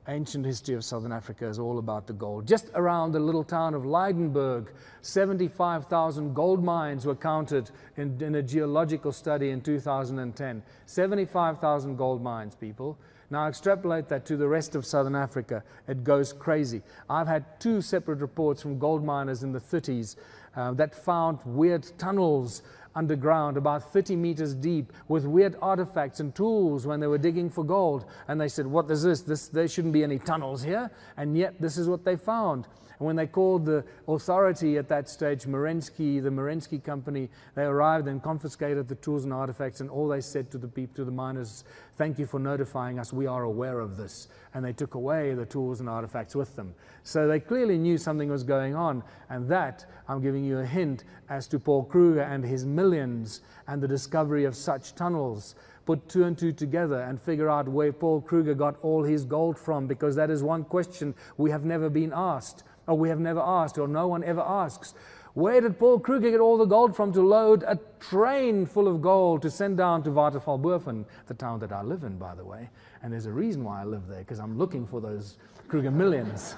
ancient history of southern Africa is all about the gold. Just around the little town of Lydenburg, 75,000 gold mines were counted in, in, a geological study in 2010. 75,000 gold mines, people. Now extrapolate that to the rest of southern Africa. It goes crazy. I've had two separate reports from gold miners in the 30s uh, that found weird tunnels underground, about 30 meters deep, with weird artifacts and tools when they were digging for gold. And they said, What is this? this there shouldn't be any tunnels here. And yet, this is what they found. And when they called the authority at that stage, Merensky, the Merensky company, they arrived and confiscated the tools and artifacts, and all they said to the people, to the miners, thank you for notifying us, we are aware of this. And they took away the tools and artifacts with them. So they clearly knew something was going on, and that, I'm giving you a hint as to Paul Kruger and his millions and the discovery of such tunnels put two and two together and figure out where Paul Kruger got all his gold from, because that is one question we have never been asked or we have never asked, or no one ever asks. Where did Paul Kruger get all the gold from to load a train full of gold to send down to Watervalboven, the town that I live in, by the way? And there's a reason why I live there, because I'm looking for those Kruger millions.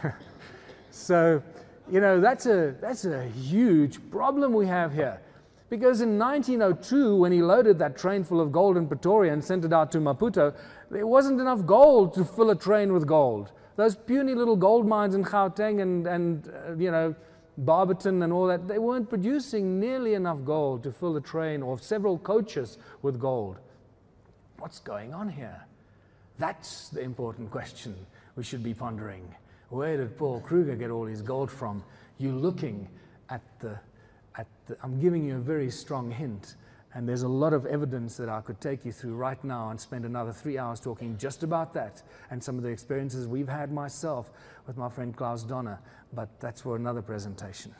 so, you know, that's a, that's a huge problem we have here. Because in 1902, when he loaded that train full of gold in Pretoria and sent it out to Maputo, there wasn't enough gold to fill a train with gold. Those puny little gold mines in Gauteng and, and uh, you know, Barberton and all that, they weren't producing nearly enough gold to fill a train or several coaches with gold. What's going on here? That's the important question we should be pondering. Where did Paul Kruger get all his gold from? You're looking at the, at the, I'm giving you a very strong hint. And there's a lot of evidence that I could take you through right now and spend another three hours talking just about that and some of the experiences we've had myself with my friend Klaus Dona but that's for another presentation.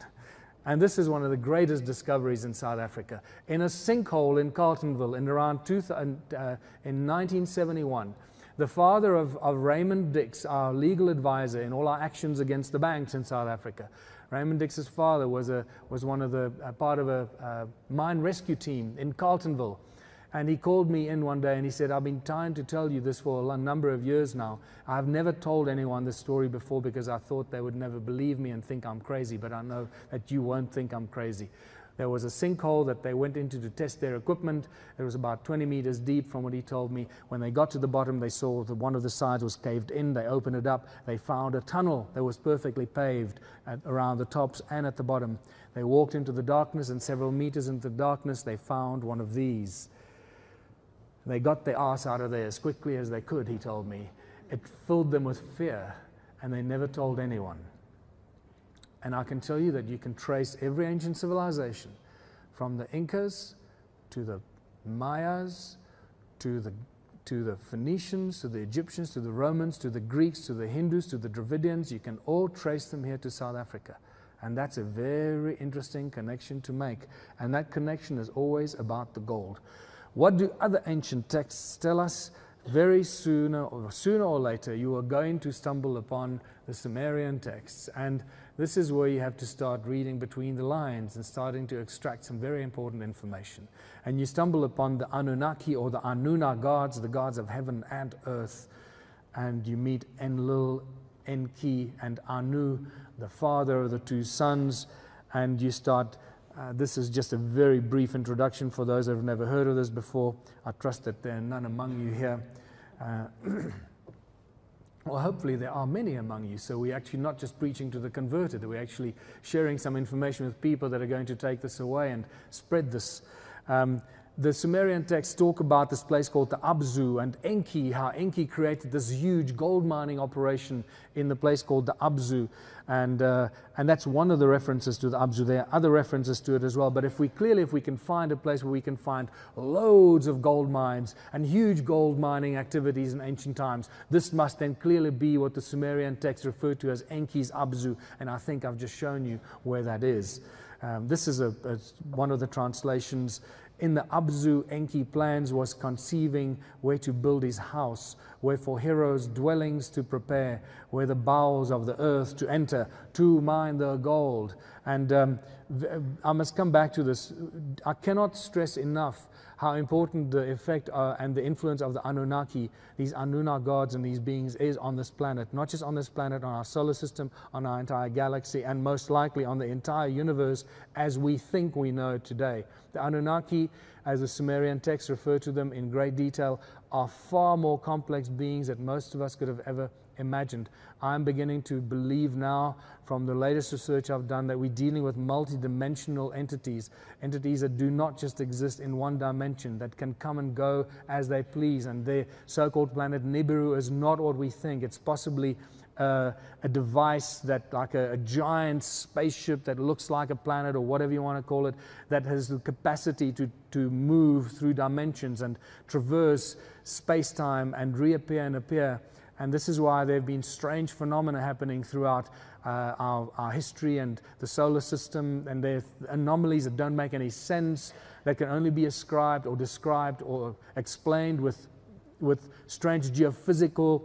And this is one of the greatest discoveries in South Africa. In a sinkhole in Carltonville in around two, uh, in 1971, the father of, of Raymond Dix, our legal advisor in all our actions against the banks in South Africa, Raymond Dix's father was, a, was one of the part of a, a mine rescue team in Carltonville. and he called me in one day and he said, I've been trying to tell you this for a number of years now. I've never told anyone this story before because I thought they would never believe me and think I'm crazy, but I know that you won't think I'm crazy. There was a sinkhole that they went into to test their equipment. It was about 20 meters deep from what he told me. When they got to the bottom, they saw that one of the sides was caved in. They opened it up. They found a tunnel that was perfectly paved at, around the tops and at the bottom. They walked into the darkness, and several meters into the darkness, they found one of these. They got the ass out of there as quickly as they could, he told me. It filled them with fear, and they never told anyone. And I can tell you that you can trace every ancient civilization from the Incas to the Mayas to the, to the Phoenicians to the Egyptians to the Romans to the Greeks to the Hindus to the Dravidians. You can all trace them here to South Africa. And that's a very interesting connection to make. And that connection is always about the gold. What do other ancient texts tell us? Very sooner or sooner or later, you are going to stumble upon the Sumerian texts. And this is where you have to start reading between the lines and starting to extract some very important information. And you stumble upon the Anunnaki or the Anuna gods, the gods of heaven and earth. And you meet Enlil, Enki, and Anu, the father of the two sons. And you start uh, this is just a very brief introduction for those who have never heard of this before. I trust that there are none among you here. Uh, well, hopefully there are many among you. So we're actually not just preaching to the converted, we're actually sharing some information with people that are going to take this away and spread this. Um, the Sumerian texts talk about this place called the Abzu and Enki, how Enki created this huge gold mining operation in the place called the Abzu. And, uh, and that's one of the references to the Abzu. There are other references to it as well. But if we clearly, if we can find a place where we can find loads of gold mines and huge gold mining activities in ancient times, this must then clearly be what the Sumerian texts refer to as Enki's Abzu. And I think I've just shown you where that is. Um, this is a, a, one of the translations in the Abzu Enki plans was conceiving where to build his house, where for heroes dwellings to prepare, where the bowels of the earth to enter, to mine the gold. And um, I must come back to this. I cannot stress enough how important the effect uh, and the influence of the Anunnaki, these Anuna gods and these beings, is on this planet. Not just on this planet, on our solar system, on our entire galaxy, and most likely on the entire universe as we think we know it today. The Anunnaki, as the Sumerian texts refer to them in great detail, are far more complex beings that most of us could have ever imagined. I'm beginning to believe now, from the latest research I've done, that we're dealing with multidimensional entities, entities that do not just exist in one dimension, that can come and go as they please. And the so called planet Nibiru is not what we think. It's possibly uh, a device that, like a, a, giant spaceship that looks like a planet or whatever you want to call it, that has the capacity to, to move through dimensions and traverse space time and reappear and appear. And this is why there have been strange phenomena happening throughout uh, our, our, history and the solar system, and there are anomalies that don't make any sense, that can only be ascribed or described or explained with, with strange geophysical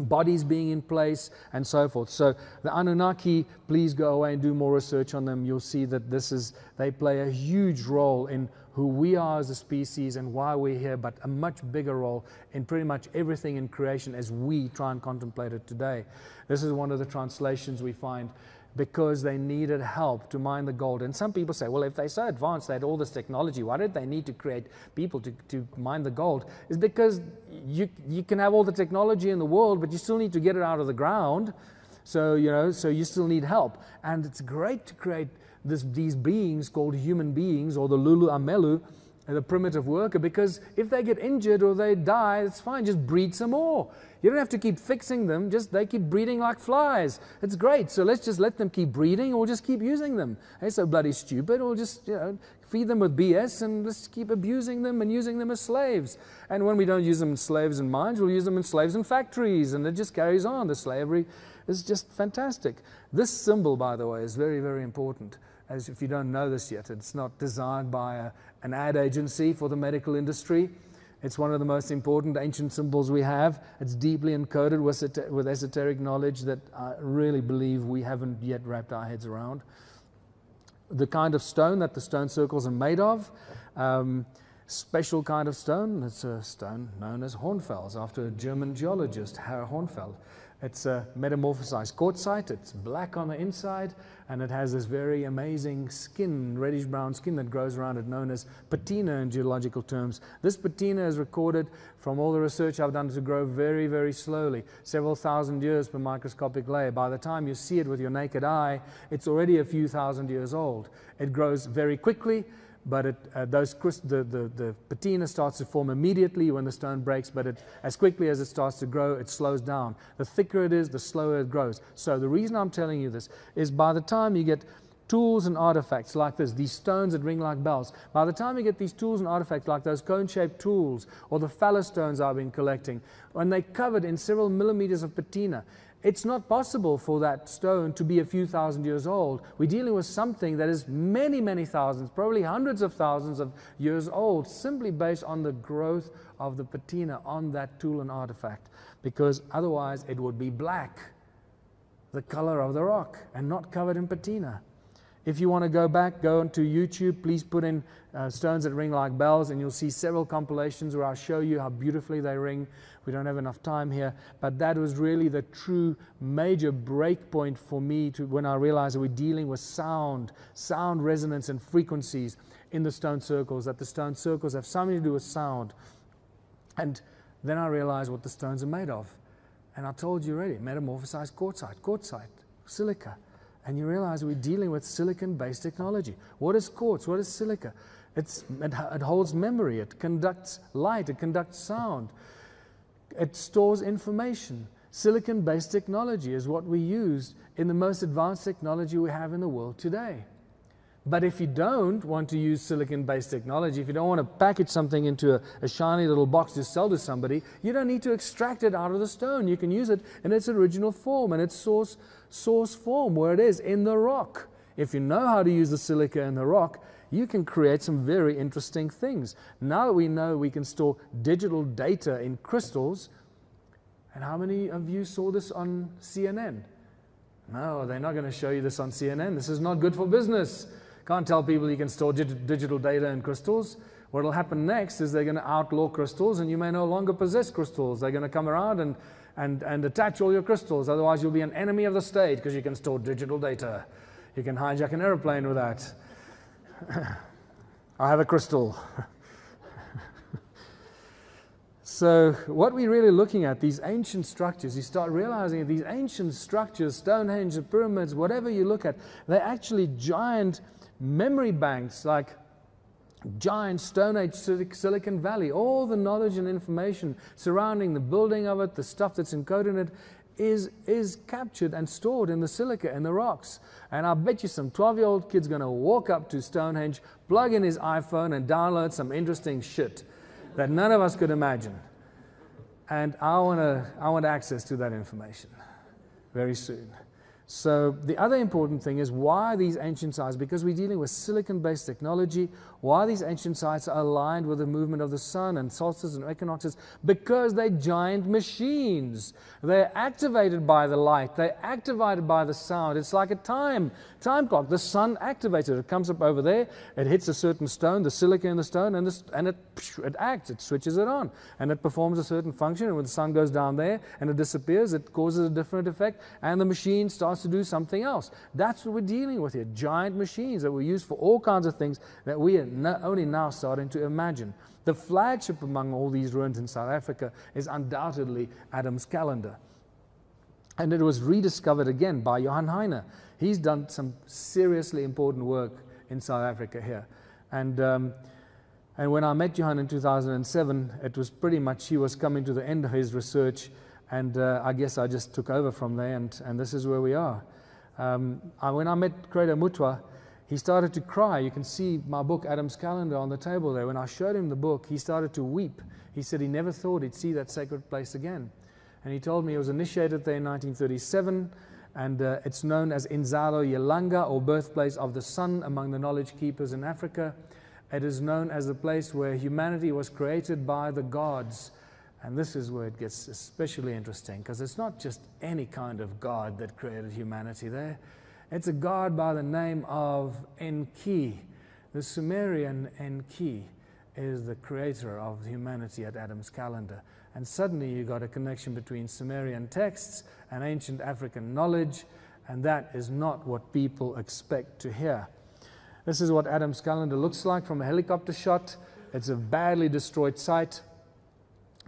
bodies being in place and so forth. So the Anunnaki, please go away and do more research on them. You'll see that this is they play a huge role in who we are as a species and why we're here, but a much bigger role in pretty much everything in creation as we try and contemplate it today. This is one of the translations we find because they needed help to mine the gold. And some people say, well, if they're so advanced, they had all this technology, why did they need to create people to, to mine the gold? Is because you, you can have all the technology in the world, but you still need to get it out of the ground. So, you know, so you still need help. And it's great to create this, these beings called human beings or the Lulu Amelu, the primitive worker, because if they get injured or they die, it's fine, just breed some more. You don't have to keep fixing them, just they keep breeding like flies. It's great. So let's just let them keep breeding or just keep using them. They're so bloody stupid, or just, you know, feed them with BS and let's keep abusing them and using them as slaves. And when we don't use them as slaves in mines, we'll use them as slaves in factories, and it just carries on. The slavery is just fantastic. This symbol, by the way, is very, very important. As if you don't know this yet, it's not designed by a, an ad agency for the medical industry. It's one of the most important ancient symbols we have. It's deeply encoded with, with esoteric knowledge that I really believe we haven't yet wrapped our heads around. The kind of stone that the stone circles are made of, um, special kind of stone, it's a stone known as Hornfels, after a German geologist, Herr Hornfels. It's a metamorphosized quartzite. It's black on the inside, and it has this very amazing skin, reddish brown skin that grows around it, known as patina in geological terms. This patina is recorded from all the research I've done to grow very, very slowly, several thousand years per microscopic layer. By the time you see it with your naked eye, it's already a few thousand years old. It grows very quickly but it, uh, those the, the, the patina starts to form immediately when the stone breaks, but it, as quickly as it starts to grow, it slows down. The thicker it is, the slower it grows. So the reason I'm telling you this is by the time you get tools and artifacts like this, these stones that ring like bells, by the time you get these tools and artifacts like those cone-shaped tools or the phallus stones I've been collecting, when they're covered in several millimeters of patina, it's not possible for that stone to be a few thousand years old. We're dealing with something that is many, many thousands, probably hundreds of thousands of years old, simply based on the growth of the patina on that tool and artifact, because otherwise it would be black, the color of the rock, and not covered in patina. If you want to go back, go onto YouTube. Please put in uh, stones that ring like bells, and you'll see several compilations where I'll show you how beautifully they ring. We don't have enough time here, but that was really the true major break point for me to when I realized that we're dealing with sound, sound resonance, and frequencies in the stone circles. That the stone circles have something to do with sound, and then I realized what the stones are made of. And I told you already, metamorphosized quartzite, quartzite, silica and you realize we're dealing with silicon based technology. What is quartz? What is silica? It, it holds memory, it conducts light, it conducts sound, it stores information. Silicon based technology is what we use in the most advanced technology we have in the world today. But if you don't want to use silicon based technology, if you don't want to package something into a, a, shiny little box to sell to somebody, you don't need to extract it out of the stone. You can use it in its original form and its source, source form, where it is, in the rock. If you know how to use the silica in the rock, you can create some very interesting things. Now that we know we can store digital data in crystals, and how many of you saw this on CNN? No, they're not going to show you this on CNN. This is not good for business. Can't tell people you can store dig digital data in crystals. What will happen next is they're going to outlaw crystals and you may no longer possess crystals. They're going to come around and, and, and attach all your crystals. Otherwise, you'll be an enemy of the state because you can store digital data. You can hijack an airplane with that. I have a crystal. So, what we're really looking at, these ancient structures, you start realizing these ancient structures, Stonehenge, the pyramids, whatever you look at, they're actually giant memory banks like giant Stone Age Silicon Valley, all the knowledge and information surrounding the building of it, the stuff that's encoded in it, is, is captured and stored in the silica in the rocks. And I bet you some 12 year old kid's going to walk up to Stonehenge, plug in his iPhone, and download some interesting shit that none of us could imagine. And I want, to, I want access to that information very soon. So the other important thing is why these ancient sites, because we're dealing with silicon-based technology, why these ancient sites are aligned with the movement of the sun and solstices and equinoxes, because they're giant machines. They're activated by the light. They're activated by the sound. It's like a time, time clock. The sun activates it. It comes up over there. It hits a certain stone, the silica in the stone, and, and it, it acts. It switches it on. And it performs a certain function. And when the sun goes down there and it disappears, it causes a different effect. And the machine starts to do something else. That's what we're dealing with here giant machines that we use for all kinds of things that we are only now starting to imagine. The flagship among all these ruins in South Africa is undoubtedly Adam's calendar. And it was rediscovered again by Johann Heine. He's done some seriously important work in South Africa here. And, um, and when I met Johann in 2007, it was pretty much he was coming to the end of his research and uh, I guess I just took over from there, and, and this is where we are. Um, I, when I met Credo Mutwa, he started to cry. You can see my book, Adam's Calendar, on the table there. When I showed him the book, he started to weep. He said he never thought he'd see that sacred place again. And he told me he was initiated there in 1937, and uh, it's known as Inzalo Yelanga, or birthplace of the sun among the knowledge keepers in Africa. It is known as the place where humanity was created by the gods and this is where it gets especially interesting because it's not just any kind of God that created humanity there. It's a God by the name of Enki. The Sumerian Enki is the creator of humanity at Adam's calendar. And suddenly you got a connection between Sumerian texts and ancient African knowledge, and that is not what people expect to hear. This is what Adam's calendar looks like from a helicopter shot. It's a badly destroyed site.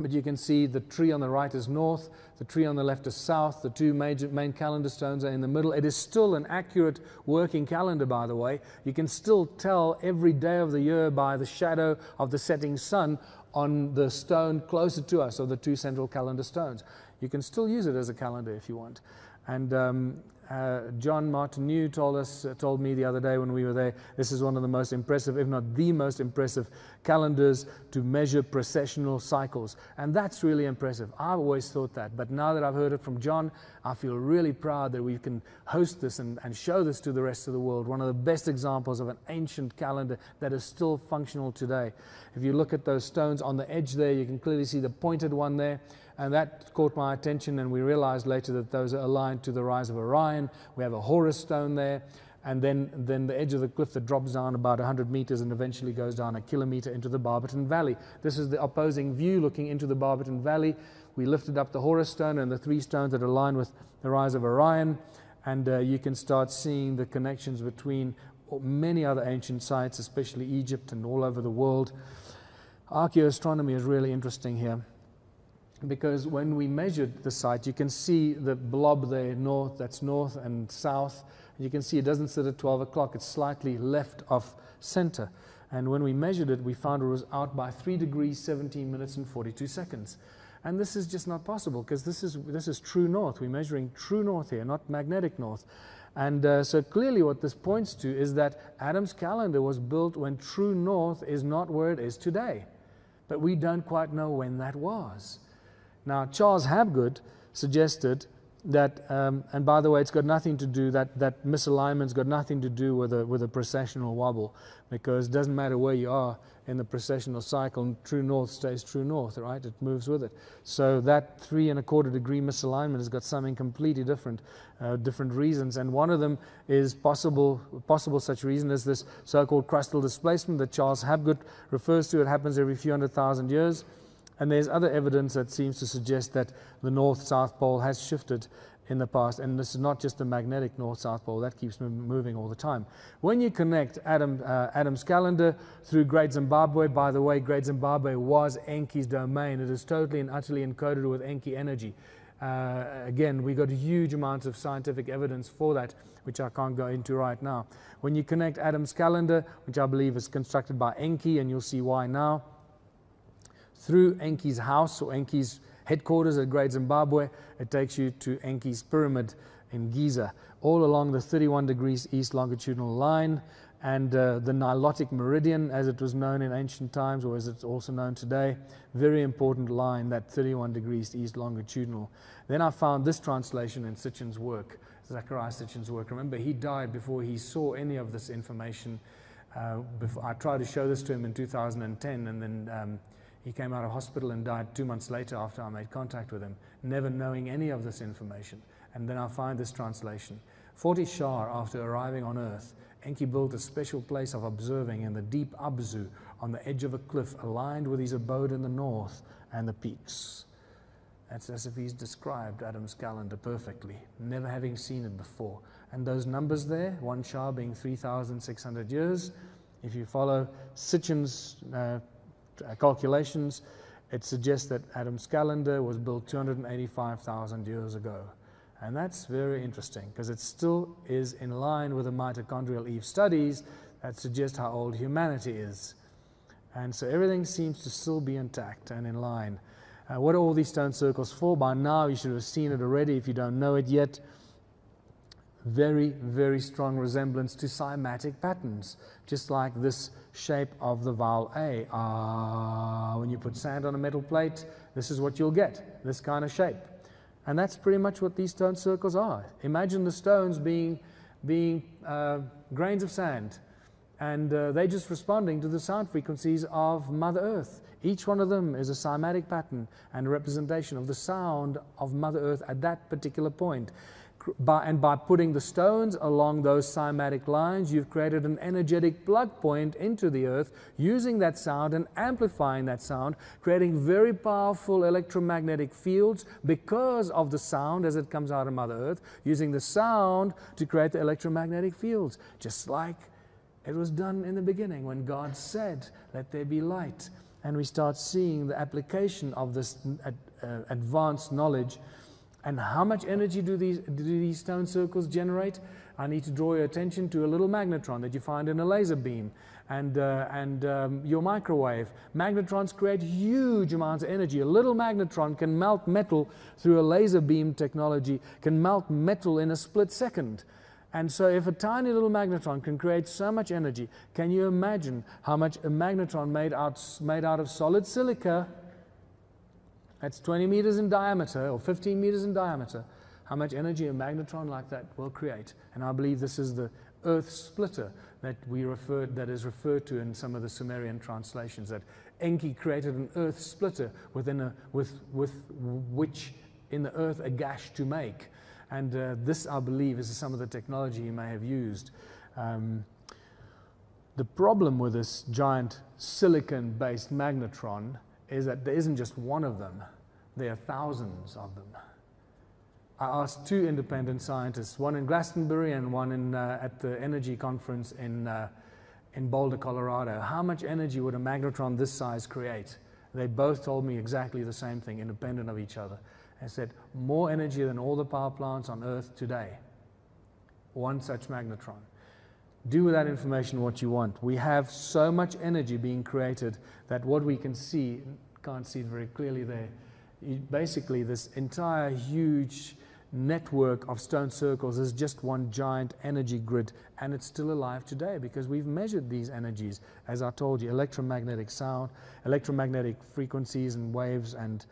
But you can see the tree on the right is north, the tree on the left is south, the two major, main calendar stones are in the middle. It is still an accurate working calendar, by the way. You can still tell every day of the year by the shadow of the setting sun on the stone closer to us, or the two central calendar stones. You can still use it as a calendar if you want. And um, uh, John Martineau told us, uh, told me the other day when we were there, this is one of the most impressive, if not the most impressive, calendars to measure precessional cycles. And that's really impressive. I've always thought that. But now that I've heard it from John, I feel really proud that we can host this and, and show this to the rest of the world. One of the best examples of an ancient calendar that is still functional today. If you look at those stones on the edge there, you can clearly see the pointed one there. And that caught my attention, and we realized later that those are aligned to the rise of Orion. We have a Horus stone there, and then, then the edge of the cliff that drops down about 100 meters and eventually goes down a kilometer into the Barberton Valley. This is the opposing view looking into the Barberton Valley. We lifted up the Horus stone and the three stones that align with the rise of Orion, and uh, you can start seeing the connections between many other ancient sites, especially Egypt and all over the world. Archaeoastronomy is really interesting here because when we measured the site, you can see the blob there north, that's north and south. You can see it doesn't sit at 12 o'clock, it's slightly left of center. And when we measured it, we found it was out by 3 degrees, 17 minutes, and 42 seconds. And this is just not possible because this is, this is true north. We're measuring true north here, not magnetic north. And uh, so clearly, what this points to is that Adam's calendar was built when true north is not where it is today. But we don't quite know when that was. Now, Charles Hapgood suggested that, um, and by the way, it's got nothing to do, that, that misalignment's got nothing to do with a, with a precessional wobble, because it doesn't matter where you are in the precessional cycle, true north stays true north, right? It moves with it. So that three and a quarter degree misalignment has got something completely different, uh, different reasons, and one of them is possible, possible such reason is this so-called crustal displacement that Charles Hapgood refers to. It happens every few hundred thousand years. And there's other evidence that seems to suggest that the north south pole has shifted in the past. And this is not just the magnetic north south pole, that keeps moving all the time. When you connect Adam, uh, Adam's calendar through Great Zimbabwe, by the way, Great Zimbabwe was Enki's domain. It is totally and utterly encoded with Enki energy. Uh, again, we got huge amounts of scientific evidence for that, which I can't go into right now. When you connect Adam's calendar, which I believe is constructed by Enki, and you'll see why now, through Enki's house or Enki's headquarters at Great Zimbabwe. It takes you to Enki's pyramid in Giza, all along the 31 degrees east longitudinal line. and uh, the Nilotic Meridian, as it was known in ancient times, or as it's also known today. Very important line, that 31 degrees east longitudinal. Then I found this translation in Sitchin's work, Zecharia Sitchin's work. Remember, he died before he saw any of this information. Uh, before, I tried to show this to him in 2010, and then um, he came out of hospital and died two months later after I made contact with him, never knowing any of this information. And then I find this translation. 40 Shar, after arriving on Earth, Enki built a special place of observing in the deep Abzu on the edge of a cliff aligned with his abode in the north and the peaks. That's as if he's described Adam's calendar perfectly, never having seen it before. And those numbers there, one Shar being 3,600 years, if you follow Sitchin's uh, calculations, it suggests that Adam's calendar was built 285,000 years ago. And that's very interesting because it still is in line with the mitochondrial Eve studies that suggest how old humanity is. And so everything seems to still be intact and in line. Uh, what are all these stone circles for? By now, you should have seen it already if you don't know it yet. Very, very strong resemblance to cymatic patterns, just like this shape of the vowel A. Ah, when you put sand on a metal plate, this is what you'll get, this kind of shape. And that's pretty much what these stone circles are. Imagine the stones being, being uh, grains of sand, and uh, they're just responding to the sound frequencies of Mother Earth. Each one of them is a cymatic pattern and a representation of the sound of Mother Earth at that particular point by, and by putting the stones along those cymatic lines, you've created an energetic plug point into the earth using that sound and amplifying that sound, creating very powerful electromagnetic fields because of the sound as it comes out of Mother Earth, using the sound to create the electromagnetic fields, just like it was done in the beginning when God said, Let there be light. And we start seeing the application of this uh, advanced knowledge and how much energy do these, do these stone circles generate? I need to draw your attention to a little magnetron that you find in a laser beam and, uh, and um, your microwave. Magnetrons create huge amounts of energy. A little magnetron can melt metal through a laser beam technology, can melt metal in a split second. And so, if a tiny little magnetron can create so much energy, can you imagine how much a magnetron made out, made out of solid silica that's 20 meters in diameter or 15 meters in diameter. How much energy a magnetron like that will create. And I believe this is the earth splitter that we referred, that is referred to in some of the Sumerian translations, that Enki created an earth splitter within a, with, with which in the earth a gash to make. And uh, this, I believe, is some of the technology he may have used. Um, the problem with this giant silicon-based magnetron is that there isn't just one of them, there are thousands of them. I asked two independent scientists, one in Glastonbury and one in, uh, at the energy conference in, uh, in Boulder, Colorado, how much energy would a magnetron this size create? They both told me exactly the same thing, independent of each other. They said, more energy than all the power plants on Earth today. One such magnetron. Do with that information what you want. We have so much energy being created that what we can see, can't see it very clearly there. Basically, this entire huge network of stone circles is just one giant energy grid, and it's still alive today because we've measured these energies. As I told you, electromagnetic sound, electromagnetic frequencies and waves, and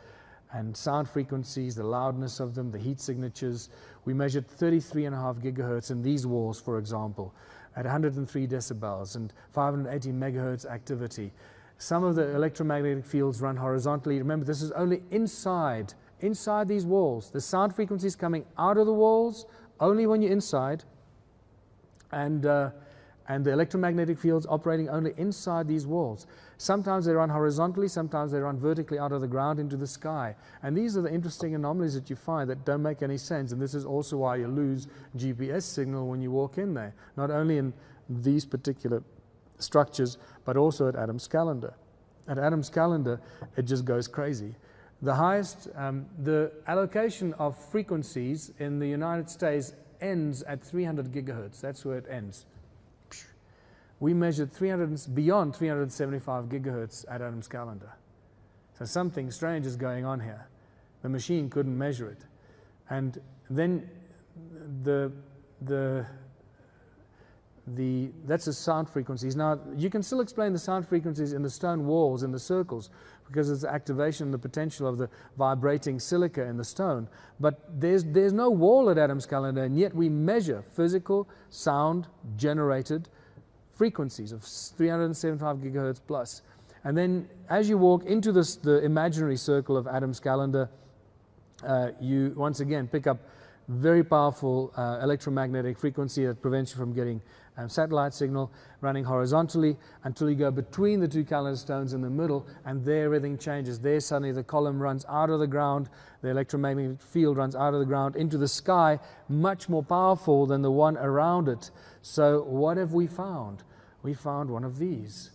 and sound frequencies, the loudness of them, the heat signatures. We measured 33 and a half gigahertz in these walls, for example at 103 decibels and 580 megahertz activity. Some of the electromagnetic fields run horizontally. Remember, this is only inside, inside these walls. The sound frequencies coming out of the walls only when you're inside. And uh, and the electromagnetic fields operating only inside these walls. Sometimes they run horizontally, sometimes they run vertically out of the ground into the sky. And these are the interesting anomalies that you find that don't make any sense. And this is also why you lose GPS signal when you walk in there, not only in these particular structures, but also at Adam's calendar. At Adam's calendar, it just goes crazy. The highest, um, the allocation of frequencies in the United States ends at 300 gigahertz. That's where it ends we measured 300, beyond 375 gigahertz at Adam's calendar. So something strange is going on here. The machine couldn't measure it. And then the, the, the, that's the sound frequencies. Now, you can still explain the sound frequencies in the stone walls, in the circles, because it's the activation, the potential of the vibrating silica in the stone. But there's, there's no wall at Adam's calendar, and yet we measure physical sound generated frequencies of 375 gigahertz plus. And then as you walk into this, the imaginary circle of Adam's calendar, uh, you once again pick up very powerful uh, electromagnetic frequency that prevents you from getting um, satellite signal running horizontally until you go between the two calendar stones in the middle, and there everything changes. There suddenly the column runs out of the ground, the electromagnetic field runs out of the ground into the sky, much more powerful than the one around it. So, what have we found? We found one of these.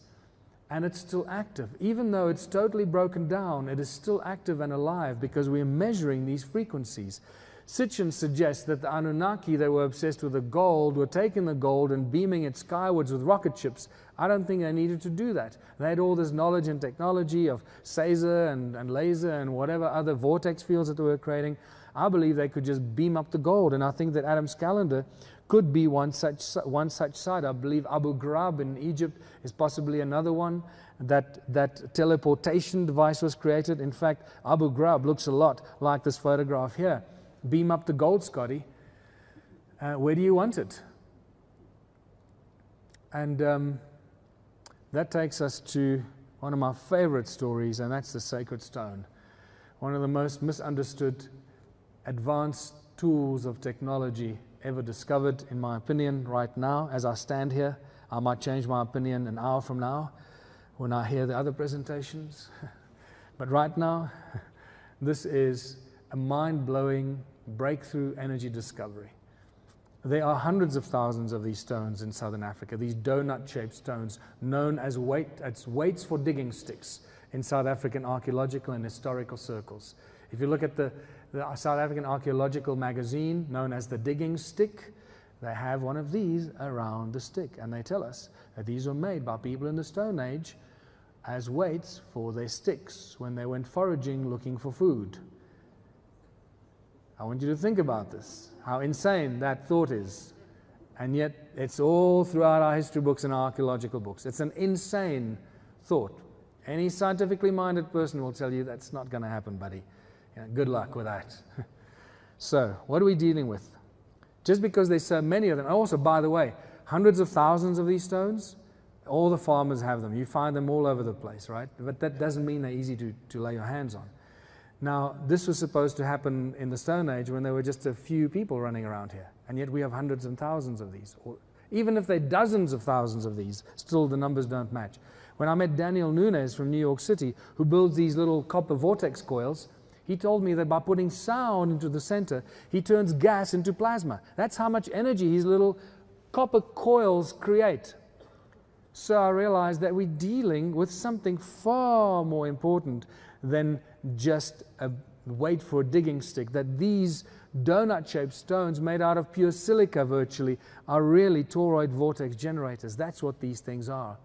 And it's still active. Even though it's totally broken down, it is still active and alive because we're measuring these frequencies. Sitchin suggests that the Anunnaki, they were obsessed with the gold were taking the gold and beaming it skywards with rocket ships. I don't think they needed to do that. They had all this knowledge and technology of Saser and, and laser and whatever other vortex fields that they were creating. I believe they could just beam up the gold. And I think that Adam's calendar could be one such, one such site. I believe Abu Ghurab in Egypt is possibly another one. That, that teleportation device was created. In fact, Abu Ghurab looks a lot like this photograph here beam up the gold, Scotty. Uh, where do you want it? And um, that takes us to one of my favorite stories, and that's the sacred stone. One of the most misunderstood advanced tools of technology ever discovered, in my opinion, right now, as I stand here. I might change my opinion an hour from now when I hear the other presentations. but right now, this is a mind blowing breakthrough energy discovery. There are hundreds of thousands of these stones in southern Africa, these donut shaped stones known as, weight, as weights for digging sticks in South African archaeological and historical circles. If you look at the, the South African archaeological magazine known as the Digging Stick, they have one of these around the stick, and they tell us that these were made by people in the Stone Age as weights for their sticks when they went foraging looking for food. I want you to think about this, how insane that thought is. And yet, it's all throughout our history books and archaeological books. It's an insane thought. Any scientifically minded person will tell you that's not going to happen, buddy. Good luck with that. so, what are we dealing with? Just because there's so many of them, oh, also, by the way, hundreds of thousands of these stones, all the farmers have them. You find them all over the place, right? But that doesn't mean they're easy to, to lay your hands on. Now, this was supposed to happen in the Stone Age when there were just a few people running around here, and yet we have hundreds and thousands of these. Or even if there are dozens of thousands of these, still the numbers don't match. When I met Daniel Nunes from New York City, who builds these little copper vortex coils, he told me that by putting sound into the center, he turns gas into plasma. That's how much energy his little copper coils create. So I realized that we're dealing with something far more important than just a weight for a digging stick, that these donut shaped stones made out of pure silica virtually are really toroid vortex generators. That's what these things are.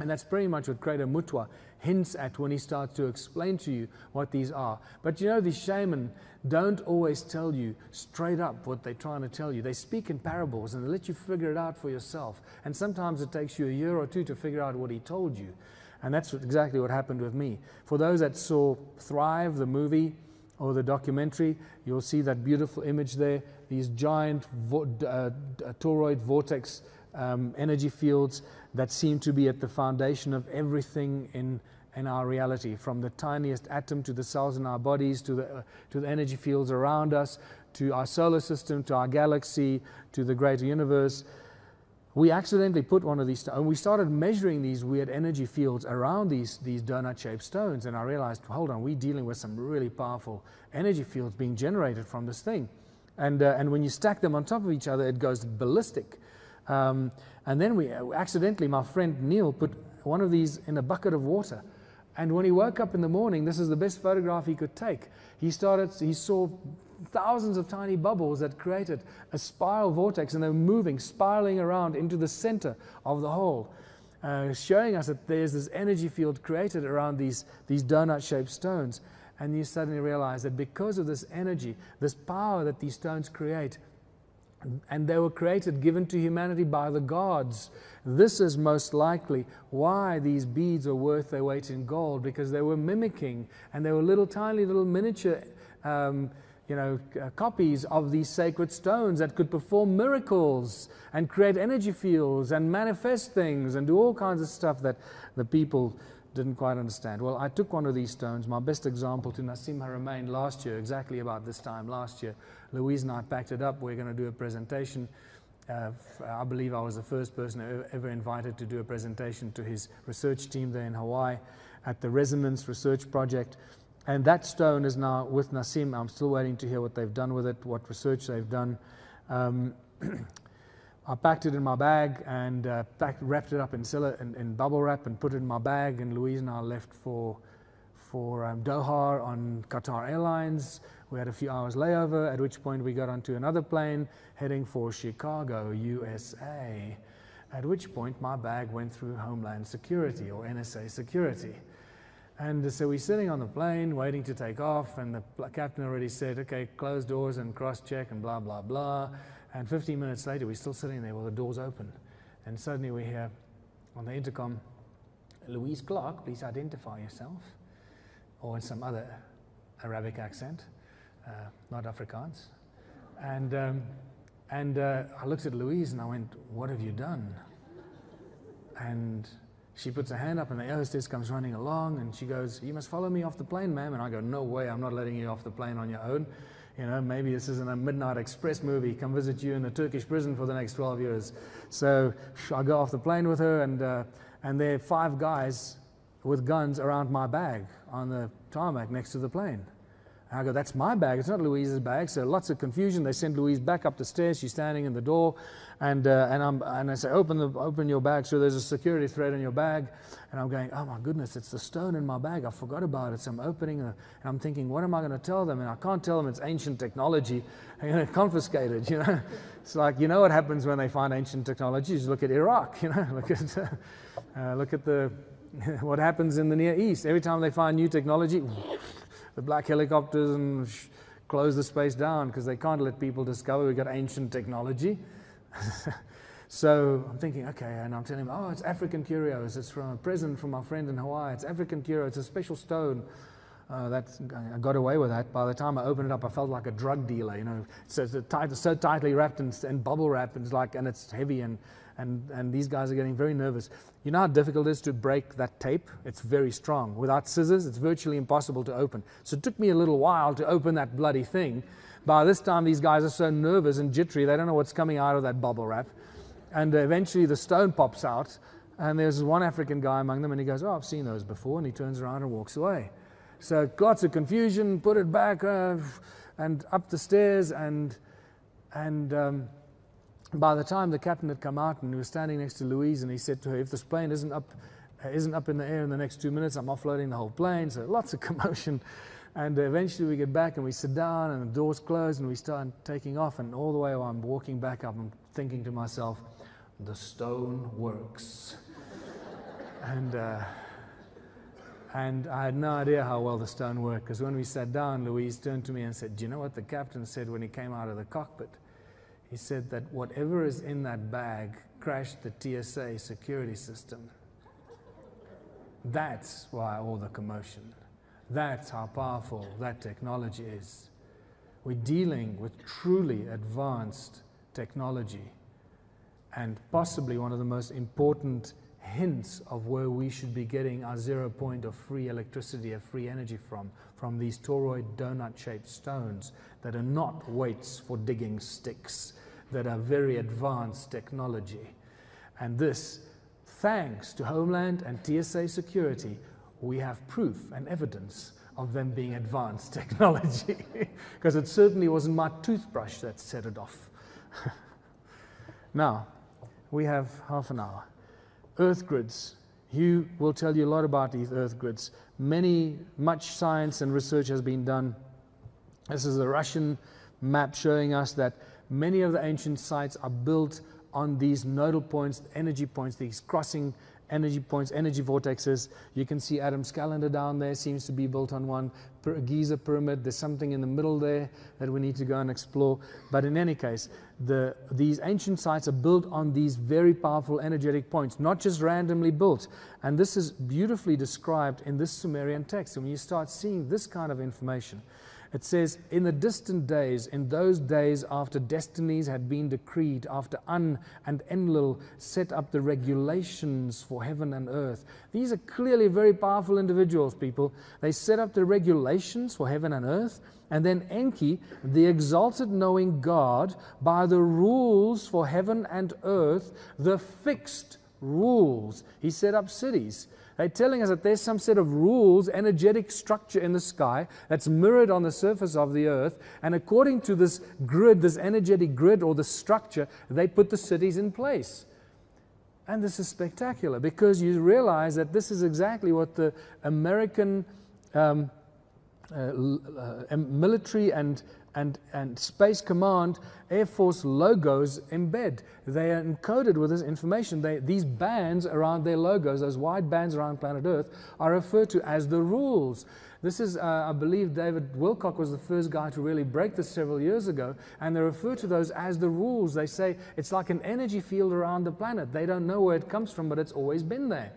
And that's pretty much what Credo Mutwa hints at when he starts to explain to you what these are. But you know, these shaman don't always tell you straight up what they're trying to tell you. They speak in parables and they let you figure it out for yourself. And sometimes it takes you a year or two to figure out what he told you. And that's exactly what happened with me. For those that saw Thrive, the movie, or the documentary, you'll see that beautiful image there, these giant vo uh, toroid vortex um, energy fields that seem to be at the foundation of everything in, in our reality, from the tiniest atom to the cells in our bodies, to the, uh, to the energy fields around us, to our solar system, to our galaxy, to the greater universe we accidentally put one of these, and we started measuring these weird energy fields around these, these donut-shaped stones, and I realized, hold on, we're dealing with some really powerful energy fields being generated from this thing. And, uh, and when you stack them on top of each other, it goes ballistic. Um, and then we uh, accidentally, my friend Neil put one of these in a bucket of water. And when he woke up in the morning, this is the best photograph he could take. He started, he saw thousands of tiny bubbles that created a spiral vortex and they're moving, spiraling around into the center of the hole, uh, showing us that there's this energy field created around these, these donut shaped stones. And you suddenly realize that because of this energy, this power that these stones create, and they were created, given to humanity by the gods. This is most likely why these beads are worth their weight in gold, because they were mimicking, and they were little tiny little miniature. Um, you know, uh, copies of these sacred stones that could perform miracles and create energy fields and manifest things and do all kinds of stuff that the people didn't quite understand. Well, I took one of these stones, my best example, to Nassim Haramein last year, exactly about this time last year. Louise and I packed it up. We're going to do a presentation. Uh, I believe I was the first person ever, ever invited to do a presentation to his research team there in Hawaii at the Resonance Research Project. And that stone is now with Nassim. I'm still waiting to hear what they've done with it, what research they've done. Um, I packed it in my bag and uh, packed, wrapped it up in, in, in, bubble wrap and put it in my bag. And Louise and I left for, for um, Doha on Qatar Airlines. We had a few hours layover, at which point we got onto another plane heading for Chicago, USA. At which point my bag went through Homeland Security or NSA security. And so we're sitting on the plane waiting to take off, and the captain already said, okay, close doors and cross check and blah, blah, blah. And 15 minutes later, we're still sitting there while the doors open. And suddenly we hear on the intercom, Louise Clark, please identify yourself. Or in some other Arabic accent, uh, not Afrikaans. And, um, and uh, I looked at Louise and I went, What have you done? And she puts her hand up, and the air hostess comes running along, and she goes, "You must follow me off the plane, ma'am." And I go, "No way! I'm not letting you off the plane on your own. You know, maybe this isn't a Midnight Express movie. Come visit you in a Turkish prison for the next 12 years." So I go off the plane with her, and uh, and there are five guys with guns around my bag on the tarmac next to the plane. I go, that's my bag. It's not Louise's bag. So lots of confusion. They send Louise back up the stairs. She's standing in the door, and uh, and I'm and I say, open the open your bag. So there's a security thread in your bag, and I'm going, oh my goodness, it's the stone in my bag. I forgot about it. So I'm opening, and I'm thinking, what am I going to tell them? And I can't tell them it's ancient technology. I'm going to confiscate it. You know, it's like you know what happens when they find ancient technology. You look at Iraq. You know, look at uh, look at the what happens in the Near East. Every time they find new technology the black helicopters and close the space down because they can't let people discover we've got ancient technology. so I'm thinking, okay, and I'm telling him, oh, it's African curios. It's from a present from my friend in Hawaii. It's African curio. It's a special stone. Uh, that I got away with that. By the time I opened it up, I felt like a drug dealer. You know, so, so, tight, so tightly wrapped in bubble wrap, and it's like, and it's heavy, and and, and these guys are getting very nervous. You know how difficult it is to break that tape? It's very strong. Without scissors, it's virtually impossible to open. So it took me a little while to open that bloody thing. By this time, these guys are so nervous and jittery, they don't know what's coming out of that bubble wrap. And eventually, the stone pops out, and there's one African guy among them, and he goes, Oh, I've seen those before. And he turns around and walks away. So lots of confusion, put it back, uh, and up the stairs, and, and um, by the time the captain had come out and he was standing next to Louise and he said to her, if this plane isn't up, uh, isn't up in the air in the next two minutes, I'm offloading the whole plane. So lots of commotion. And eventually we get back and we sit down and the doors close and we start taking off. And all the way while I'm walking back up, I'm thinking to myself, the stone works. and, uh, and I had no idea how well the stone worked because when we sat down, Louise turned to me and said, Do you know what the captain said when he came out of the cockpit? He said that whatever is in that bag crashed the TSA security system. That's why all the commotion. That's how powerful that technology is. We're dealing with truly advanced technology and possibly one of the most important hints of where we should be getting our zero point of free electricity or free energy from, from these toroid donut shaped stones that are not weights for digging sticks, that are very advanced technology. And this, thanks to Homeland and TSA security, we have proof and evidence of them being advanced technology. Because it certainly wasn't my toothbrush that set it off. now, we have half an hour. Earth grids. Hugh will tell you a lot about these earth grids. Many, much science and research has been done. This is a Russian map showing us that many of the ancient sites are built on these nodal points, energy points, these crossing energy points, energy vortexes. You can see Adam's calendar down there seems to be built on one. Giza pyramid. There's something in the middle there that we need to go and explore. But in any case, the, these ancient sites are built on these very powerful energetic points, not just randomly built. And this is beautifully described in this Sumerian text. And when you start seeing this kind of information, it says, In the distant days, in those days after destinies had been decreed, after An and Enlil set up the regulations for heaven and earth. These are clearly very powerful individuals, people. They set up the regulations for heaven and earth. And then Enki, the exalted knowing God, by the rules for heaven and earth, the fixed rules. He set up cities. They're telling us that there's some set of rules, energetic structure in the sky that's mirrored on the surface of the earth. And according to this grid, this energetic grid or the structure, they put the cities in place. And this is spectacular because you realize that this is exactly what the American um, uh, uh, military and and, and Space Command Air Force logos embed. They are encoded with this information. They, these bands around their logos, those wide bands around planet Earth, are referred to as the rules. This is, uh, I believe, David Wilcock was the first guy to really break this several years ago, and they refer to those as the rules. They say it's like an energy field around the planet. They don't know where it comes from, but it's always been there.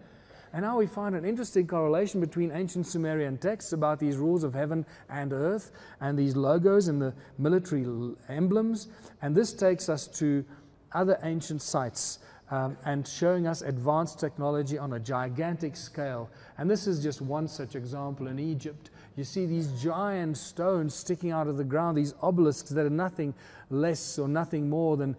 And now we find an interesting correlation between ancient Sumerian texts about these rules of heaven and earth and these logos and the military emblems. And this takes us to other ancient sites um, and showing us advanced technology on a gigantic scale. And this is just one such example in Egypt. You see these giant stones sticking out of the ground, these obelisks that are nothing less or nothing more than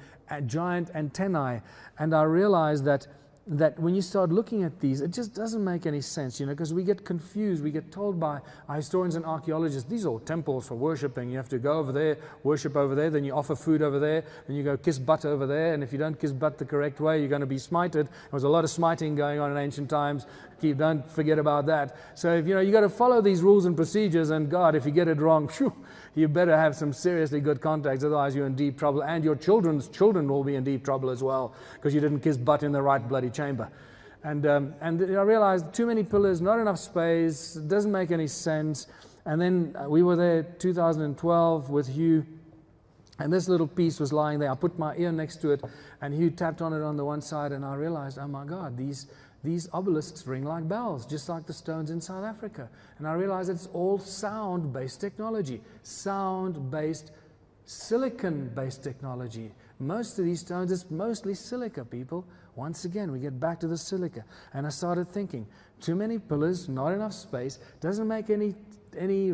giant antennae. And I realized that that when you start looking at these, it just doesn't make any sense, you know, because we get confused. We get told by historians and archaeologists, these are all temples for worshiping. You have to go over there, worship over there, then you offer food over there, then you go kiss butt over there, and if you don't kiss butt the correct way, you're going to be smited. There was a lot of smiting going on in ancient times. Keep, don't forget about that. So, if, you know, you got to follow these rules and procedures, and God, if you get it wrong, phew, you better have some seriously good contacts, otherwise you're in deep trouble. And your children's children will be in deep trouble as well because you didn't kiss butt in the right bloody chamber. And, um, and I realized too many pillars, not enough space, doesn't make any sense. And then uh, we were there 2012 with Hugh, and this little piece was lying there. I put my ear next to it, and Hugh tapped on it on the one side, and I realized, oh my God, these, these obelisks ring like bells, just like the stones in South Africa. And I realize it's all sound based technology, sound based, silicon based technology. Most of these stones, it's mostly silica, people. Once again, we get back to the silica. And I started thinking, too many pillars, not enough space, doesn't make any any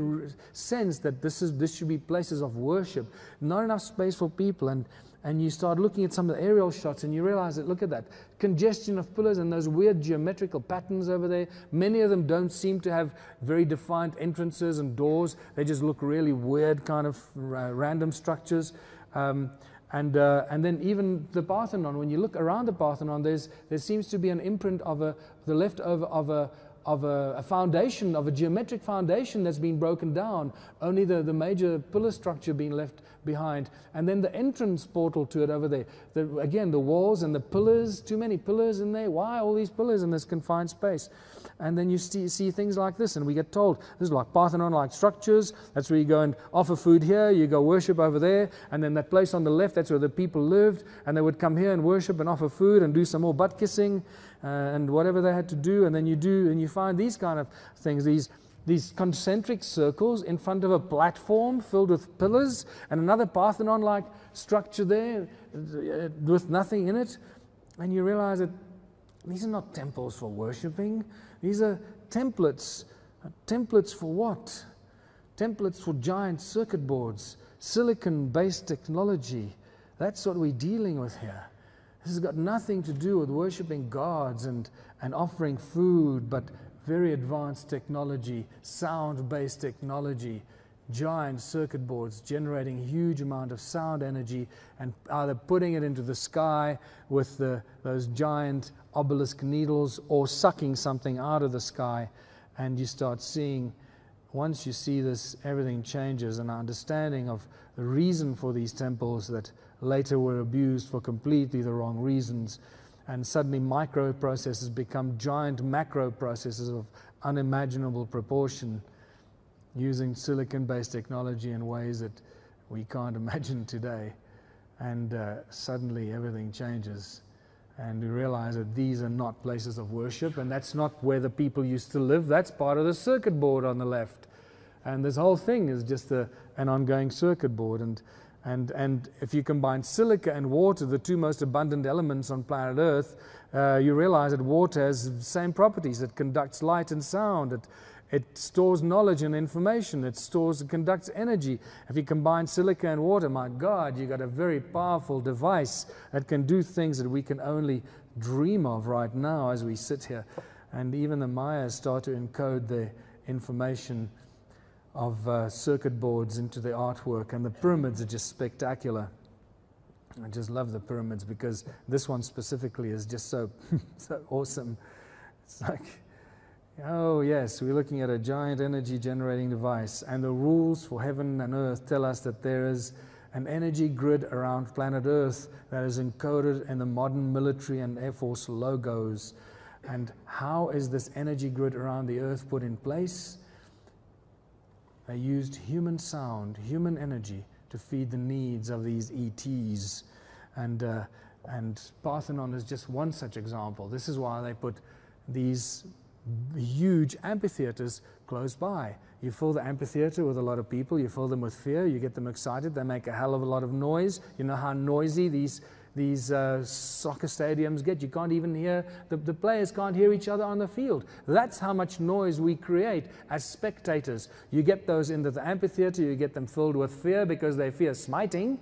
sense that this is this should be places of worship. Not enough space for people and and you start looking at some of the aerial shots and you realize that look at that congestion of pillars and those weird geometrical patterns over there. Many of them don't seem to have very defined entrances and doors. They just look really weird kind of uh, random structures. Um, and, uh, and then even the Parthenon, when you look around the Parthenon, there's, there seems to be an imprint of a, the leftover of a, of a, a, foundation, of a geometric foundation that's been broken down, only the, the major pillar structure being left behind. And then the entrance portal to it over there. The, again, the walls and the pillars, too many pillars in there. Why all these pillars in this confined space? And then you see, see things like this, and we get told this is like Parthenon like structures. That's where you go and offer food here, you go worship over there, and then that place on the left, that's where the people lived, and they would come here and worship and offer food and do some more butt kissing and whatever they had to do. And then you do, and you find these kind of things, these these concentric circles in front of a platform filled with pillars and another Parthenon like structure there uh, with nothing in it. And you realize that these are not temples for worshiping, these are templates. Templates for what? Templates for giant circuit boards, silicon based technology. That's what we're dealing with here. This has got nothing to do with worshiping gods and, and offering food, but very advanced technology, sound based technology, giant circuit boards generating huge amount of sound energy and either putting it into the sky with the, those giant obelisk needles or sucking something out of the sky. And you start seeing once you see this everything changes and our understanding of the reason for these temples that later were abused for completely the wrong reasons and suddenly microprocessors become giant macro processes of unimaginable proportion using silicon based technology in ways that we can't imagine today. And uh, suddenly everything changes. And we realize that these are not places of worship, and that's not where the people used to live. That's part of the circuit board on the left. And this whole thing is just a, an ongoing circuit board. And, and, and if you combine silica and water, the two most abundant elements on planet Earth, uh, you realize that water has the same properties. It conducts light and sound. It, it stores knowledge and information. It stores and conducts energy. If you combine silica and water, my God, you've got a very powerful device that can do things that we can only dream of right now as we sit here. And even the Mayas start to encode the information of uh, circuit boards into the artwork. And the pyramids are just spectacular. I just love the pyramids because this one specifically is just so, so awesome. It's like Oh, yes, we're looking at a giant energy generating device, and the rules for heaven and earth tell us that there is an energy grid around planet Earth that is encoded in the modern military and Air Force logos. And how is this energy grid around the Earth put in place? They used human sound, human energy to feed the needs of these ETs. And, uh, and Parthenon is just one such example. This is why they put these huge amphitheaters close by. You fill the amphitheater with a lot of people, you fill them with fear, you get them excited, they make a hell of a lot of noise. You know how noisy these, these uh, soccer stadiums get. You can't even hear, the, the players can't hear each other on the field. That's how much noise we create as spectators. You get those into the amphitheater, you get them filled with fear because they fear smiting.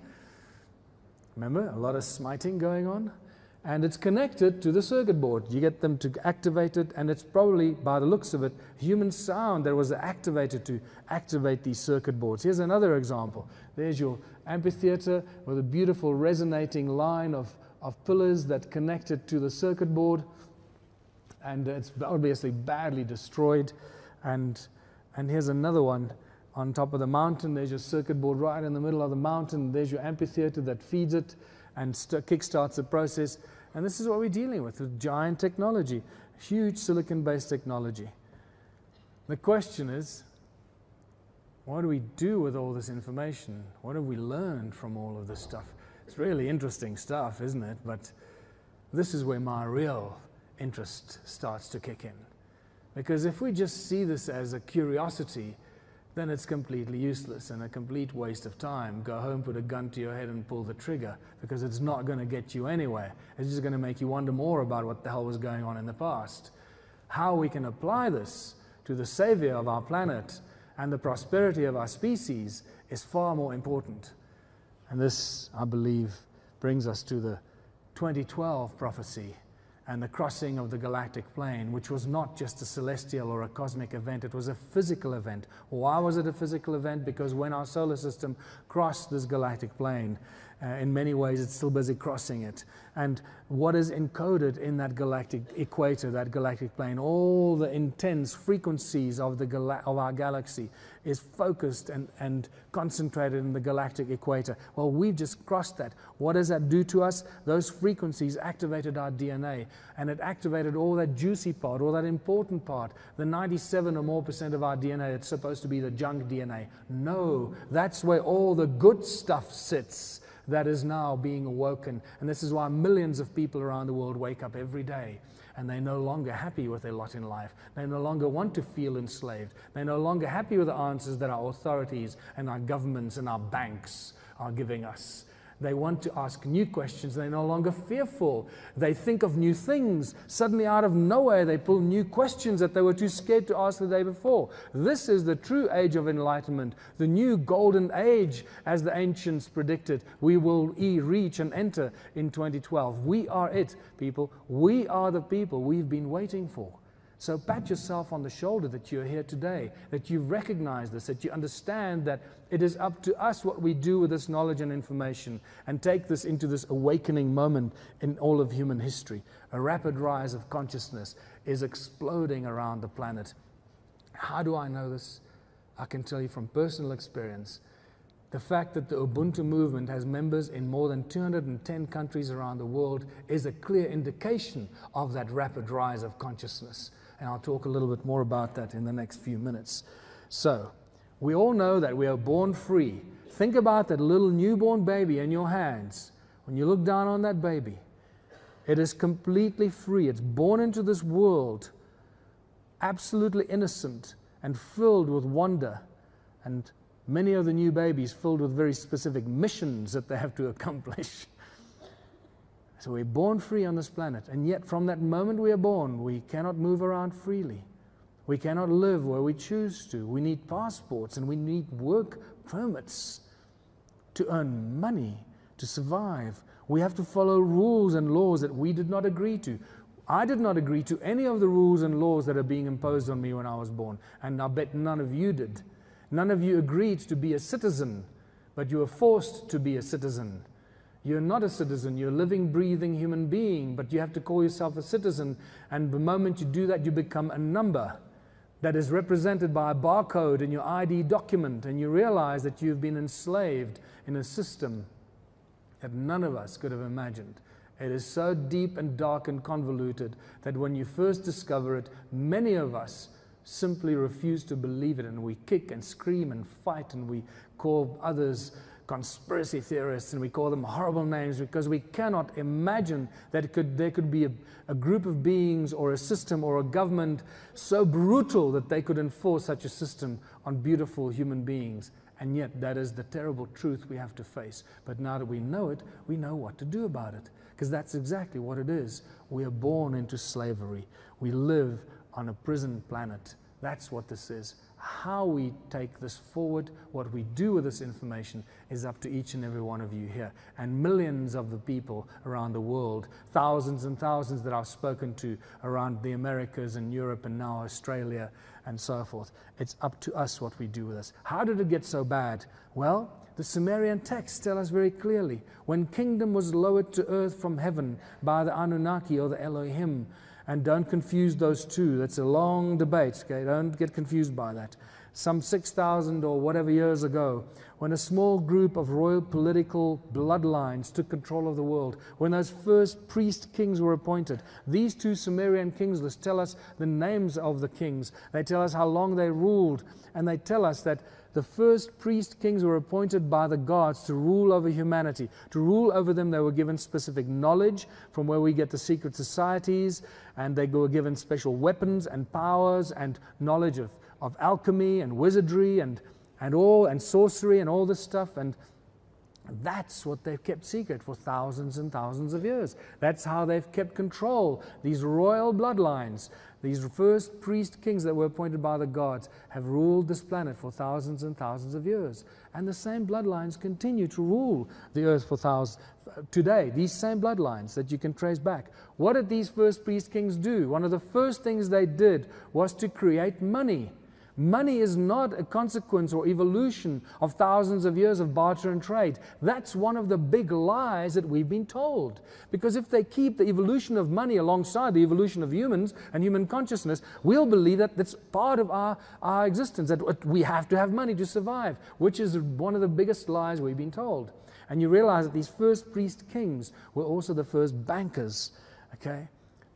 Remember, a lot of smiting going on and it's connected to the circuit board. You get them to activate it, and it's probably, by the looks of it, human sound that was activated to activate these circuit boards. Here's another example. There's your amphitheater with a beautiful resonating line of, of pillars that connected to the circuit board, and it's obviously badly destroyed. And, and here's another one on top of the mountain. There's your circuit board right in the middle of the mountain. There's your amphitheater that feeds it and kickstarts the process. And this is what we're dealing with, with giant technology, huge silicon-based technology. The question is, what do we do with all this information? What have we learned from all of this stuff? It's really interesting stuff, isn't it? But this is where my real interest starts to kick in. Because if we just see this as a curiosity, then it's completely useless and a complete waste of time. Go home, put a gun to your head, and pull the trigger because it's not going to get you anywhere. It's just going to make you wonder more about what the hell was going on in the past. How we can apply this to the savior of our planet and the prosperity of our species is far more important. And this, I believe, brings us to the 2012 prophecy and the crossing of the galactic plane, which was not just a celestial or a cosmic event, it was a physical event. Why was it a physical event? Because when our solar system crossed this galactic plane, uh, in many ways, it's still busy crossing it. And what is encoded in that galactic equator, that galactic plane, all the intense frequencies of, the gala- of our galaxy is focused and, and concentrated in the galactic equator. Well, we've just crossed that. What does that do to us? Those frequencies activated our DNA, and it activated all that juicy part, all that important part, the 97 or more percent of our DNA that's supposed to be the junk DNA. No, that's where all the good stuff sits that is now being awoken. And this is why millions of people around the world wake up every day and they're no longer happy with their lot in life. They no longer want to feel enslaved. They're no longer happy with the answers that our authorities and our governments and our banks are giving us. They want to ask new questions. They're no longer fearful. They think of new things. Suddenly, out of nowhere, they pull new questions that they were too scared to ask the day before. This is the true age of enlightenment, the new golden age, as the ancients predicted. We will e reach and enter in 2012. We are it, people. We are the people we've been waiting for. So pat yourself on the shoulder that you're here today, that you recognize this, that you understand that it is up to us what we do with this knowledge and information and take this into this awakening moment in all of human history. A rapid rise of consciousness is exploding around the planet. How do I know this? I can tell you from personal experience. The fact that the Ubuntu movement has members in more than 210 countries around the world is a clear indication of that rapid rise of consciousness. And I'll talk a little bit more about that in the next few minutes. So, We all know that we are born free. Think about that little newborn baby in your hands. When you look down on that baby, it is completely free. It's born into this world absolutely innocent and filled with wonder. And many of the new babies filled with very specific missions that they have to accomplish. so we're born free on this planet. And yet, from that moment we are born, we cannot move around freely. We cannot live where we choose to. We need passports and we need work permits to earn money, to survive. We have to follow rules and laws that we did not agree to. I did not agree to any of the rules and laws that are being imposed on me when I was born, and I bet none of you did. None of you agreed to be a citizen, but you were forced to be a citizen. You're not a citizen, you're a living, breathing human being, but you have to call yourself a citizen, and the moment you do that, you become a number that is represented by a barcode in your ID document, and you realize that you've been enslaved in a system that none of us could have imagined. It is so deep and dark and convoluted that when you first discover it, many of us simply refuse to believe it, and we kick and scream and fight, and we call others conspiracy theorists and we call them horrible names because we cannot imagine that could, there could be a, a, group of beings or a system or a government so brutal that they could enforce such a system on beautiful human beings. And yet, that is the terrible truth we have to face. But now that we know it, we know what to do about it. Because that's exactly what it is. We are born into slavery, we live on a prison planet. That's what this is. How we take this forward, what we do with this information, is up to each and every one of you here. And millions of the people around the world, thousands and thousands that I've spoken to around the Americas and Europe and now Australia and so forth. It's up to us what we do with this. How did it get so bad? Well, the Sumerian texts tell us very clearly when kingdom was lowered to earth from heaven by the Anunnaki or the Elohim, and don't confuse those two. That's a long debate, okay? Don't get confused by that. Some 6,000 or whatever years ago, when a small group of royal political bloodlines took control of the world, when those first priest kings were appointed, these two Sumerian kings lists tell us the names of the kings. They tell us how long they ruled, and they tell us that the first priest kings were appointed by the gods to rule over humanity. To rule over them, they were given specific knowledge from where we get the secret societies, and they were given special weapons and powers and knowledge of, of alchemy and wizardry and, and all and sorcery and all this stuff. And that's what they've kept secret for thousands and thousands of years. That's how they've kept control. These royal bloodlines, these first priest kings that were appointed by the gods, have ruled this planet for thousands and thousands of years. And the same bloodlines continue to rule the earth for thousands today. These same bloodlines that you can trace back. What did these first priest kings do? One of the first things they did was to create money. Money is not a consequence or evolution of thousands of years of barter and trade. That's one of the big lies that we've been told. Because if they keep the evolution of money alongside the evolution of humans and human consciousness, we'll believe that that's part of our, our existence, that we have to have money to survive, which is one of the biggest lies we've been told. And you realize that these first priest kings were also the first bankers. Okay?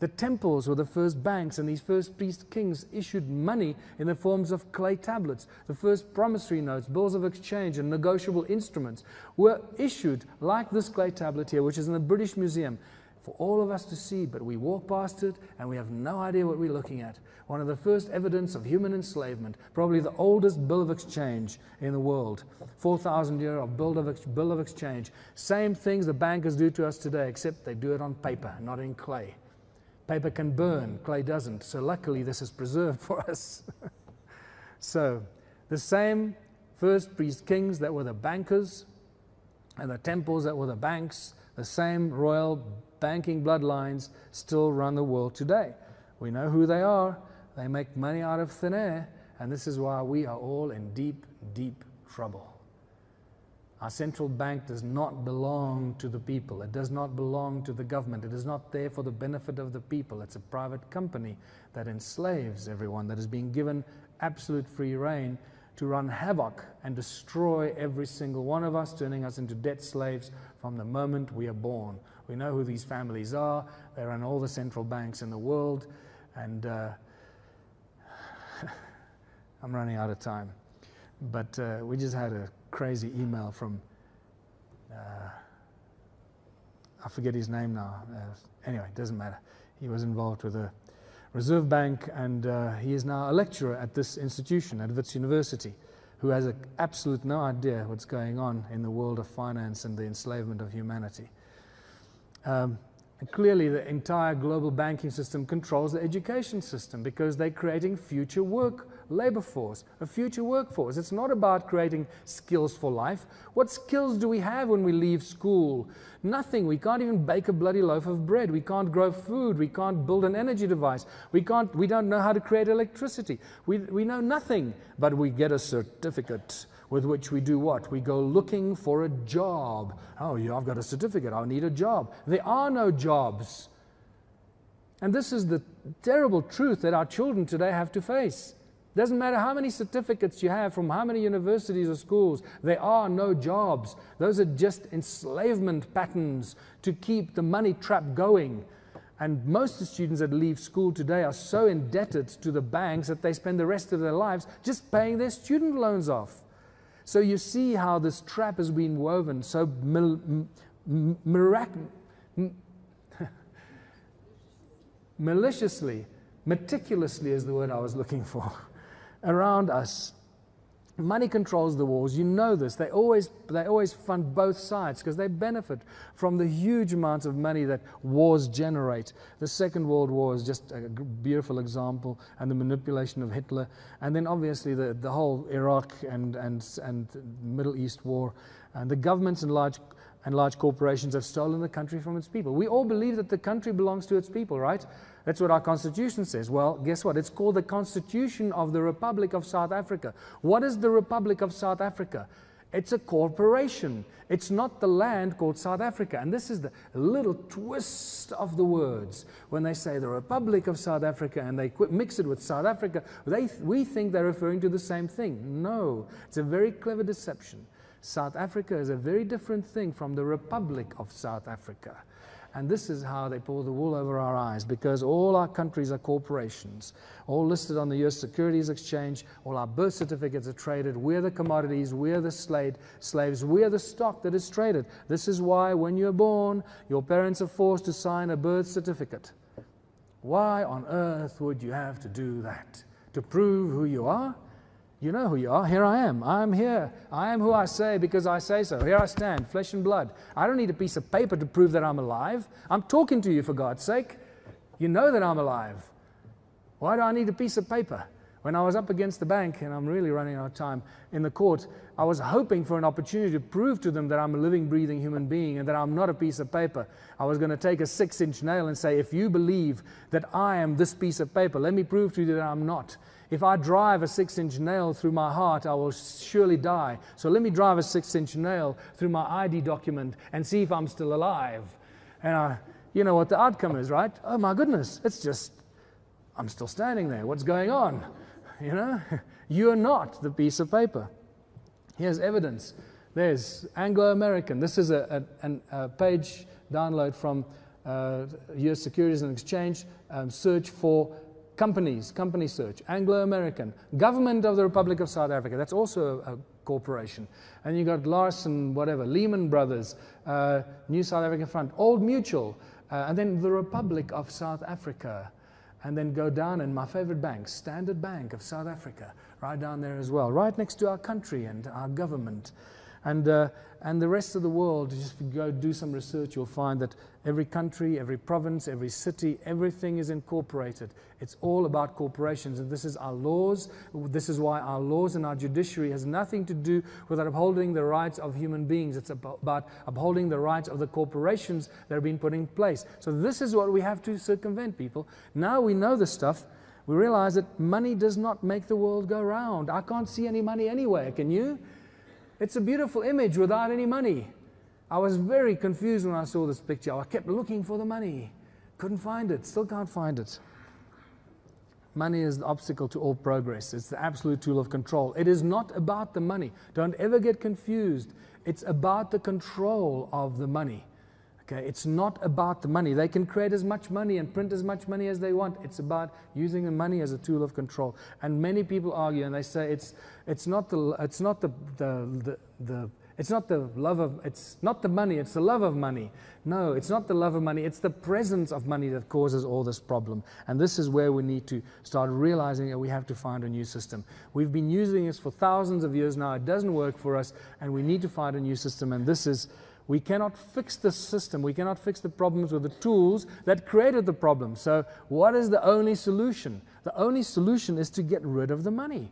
The temples were the first banks, and these first priest kings issued money in the forms of clay tablets. The first promissory notes, bills of exchange, and negotiable instruments were issued like this clay tablet here, which is in the British Museum, for all of us to see, but we walk past it and we have no idea what we're looking at. One of the first evidence of human enslavement, probably the oldest bill of exchange in the world. 4,000 year of bill of, bill of exchange. Same things the bankers do to us today, except they do it on paper, not in clay. Paper can burn, clay doesn't. So luckily, this is preserved for us. so the same first priest kings that were the bankers and the temples that were the banks, the same royal banking bloodlines still run the world today. We know who they are. They make money out of thin air. And this is why we are all in deep, deep trouble. Our central bank does not belong to the people. It does not belong to the government. It is not there for the benefit of the people. It's a private company that enslaves everyone, that is being given absolute free reign to run havoc and destroy every single one of us, turning us into debt slaves from the moment we are born. We know who these families are. They run all the central banks in the world. And uh, I'm running out of time. But uh, we just had a crazy email from, uh, I forget his name now. Uh, anyway, it doesn't matter. He was involved with the Reserve Bank, and uh, he is now a lecturer at this institution, at Wits University, who has a, absolute no idea what's going on in the world of finance and the enslavement of humanity. Um, clearly, the entire global banking system controls the education system because they're creating future work labor force, a future workforce. It's not about creating skills for life. What skills do we have when we leave school? Nothing. We can't even bake a bloody loaf of bread. We can't grow food. We can't build an energy device. We, can't, we don't know how to create electricity. We, we know nothing, but we get a certificate with which we do what? We go looking for a job. Oh, yeah, I've got a certificate. I need a job. There are no jobs. And this is the terrible truth that our children today have to face. Doesn't matter how many certificates you have from how many universities or schools, there are no jobs. Those are just enslavement patterns to keep the money trap going. And most of the students that leave school today are so indebted to the banks that they spend the rest of their lives just paying their student loans off. So you see how this trap has been woven so mirac- maliciously, meticulously is the word I was looking for around us. Money controls the wars. You know this. They always, they always fund both sides because they benefit from the huge amounts of money that wars generate. The Second World War is just a beautiful example, and the manipulation of Hitler. And then obviously the, the whole Iraq and, and, and Middle East war. And the governments and large, and large corporations have stolen the country from its people. We all believe that the country belongs to its people, right? That's what our Constitution says. Well, guess what? It's called the Constitution of the Republic of South Africa. What is the Republic of South Africa? It's a corporation. It's not the land called South Africa. And this is the little twist of the words. When they say the Republic of South Africa and they mix it with South Africa, they, we think they're referring to the same thing. No, it's a very clever deception. South Africa is a very different thing from the Republic of South Africa. And this is how they pull the wool over our eyes because all our countries are corporations, all listed on the US Securities Exchange, all our birth certificates are traded. We're the commodities, we're the slave, slaves, we're the stock that is traded. This is why when you're born, your parents are forced to sign a birth certificate. Why on earth would you have to do that? To prove who you are? You know who you are. Here I am. I'm here. I am who I say because I say so. Here I stand, flesh and blood. I don't need a piece of paper to prove that I'm alive. I'm talking to you for God's sake. You know that I'm alive. Why do I need a piece of paper? When I was up against the bank, and I'm really running out of time, in the court, I was hoping for an opportunity to prove to them that I'm a living, breathing human being and that I'm not a piece of paper. I was going to take a six inch nail and say, if you believe that I am this piece of paper, let me prove to you that I'm not. If I drive a six inch nail through my heart, I will surely die. So let me drive a six inch nail through my ID document and see if I'm still alive. And I, you know what the outcome is, right? Oh my goodness, it's just, I'm still standing there. What's going on? You know, you're not the piece of paper. Here's evidence. There's Anglo American. This is a, a, a, page download from uh, US Securities and Exchange. Um, search for companies, company search, Anglo-American, government of the Republic of South Africa, that's also a, a corporation. And you got Larson, whatever, Lehman Brothers, uh, New South African Front, Old Mutual, uh, and then the Republic of South Africa. And then go down, and my favorite bank, Standard Bank of South Africa, right down there as well, right next to our country and our government. And, uh, and the rest of the world, just go do some research, you'll find that every country, every province, every city, everything is incorporated. It's all about corporations, and this is our laws. This is why our laws and our judiciary has nothing to do with upholding the rights of human beings. It's about upholding the rights of the corporations that have been put in place. So this is what we have to circumvent, people. Now we know this stuff. We realize that money does not make the world go round. I can't see any money anywhere. Can you? It's a beautiful image without any money. I was very confused when I saw this picture. I kept looking for the money. Couldn't find it. Still can't find it. Money is the obstacle to all progress. It's the absolute tool of control. It is not about the money. Don't ever get confused. It's about the control of the money. Okay, it's not about the money. They can create as much money and print as much money as they want. It's about using the money as a tool of control. And many people argue and they say it's, it's not, the, it's not the, the, the, the it's not the love of, it's not the money, it's the love of money. No, it's not the love of money, it's the presence of money that causes all this problem. And this is where we need to start realizing that we have to find a new system. We've been using this for thousands of years now, it doesn't work for us, and we need to find a new system. And this is, we cannot fix the system, we cannot fix the problems with the tools that created the problem. So, what is the only solution? The only solution is to get rid of the money.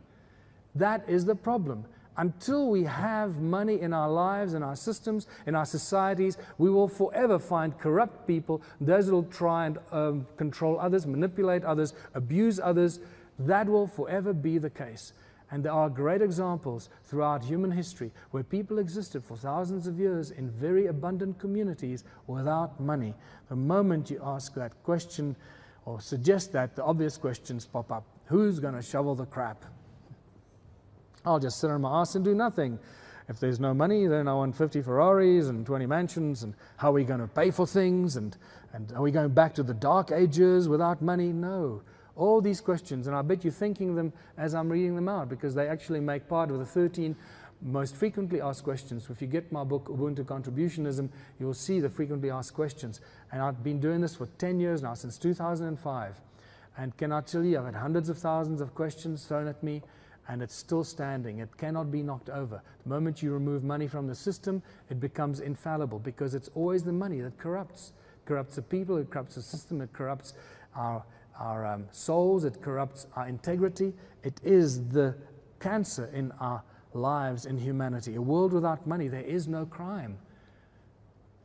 That is the problem. Until we have money in our lives, in our systems, in our societies, we will forever find corrupt people, those who will try and um, control others, manipulate others, abuse others. That will forever be the case. And there are great examples throughout human history where people existed for thousands of years in very abundant communities without money. The moment you ask that question or suggest that, the obvious questions pop up Who's going to shovel the crap? I'll just sit on my ass and do nothing. If there's no money, then I want 50 Ferraris and 20 mansions. And how are we going to pay for things? And, and are we going back to the dark ages without money? No. All these questions, and I bet you're thinking them as I'm reading them out because they actually make part of the 13 most frequently asked questions. If you get my book, Ubuntu Contributionism, you'll see the frequently asked questions. And I've been doing this for 10 years now, since 2005. And can I tell you, I've had hundreds of thousands of questions thrown at me and it's still standing. It cannot be knocked over. The moment you remove money from the system, it becomes infallible because it's always the money that corrupts. It corrupts the people, it corrupts the system, it corrupts our, our um, souls, it corrupts our integrity. It is the cancer in our lives in humanity. A world without money, there is no crime.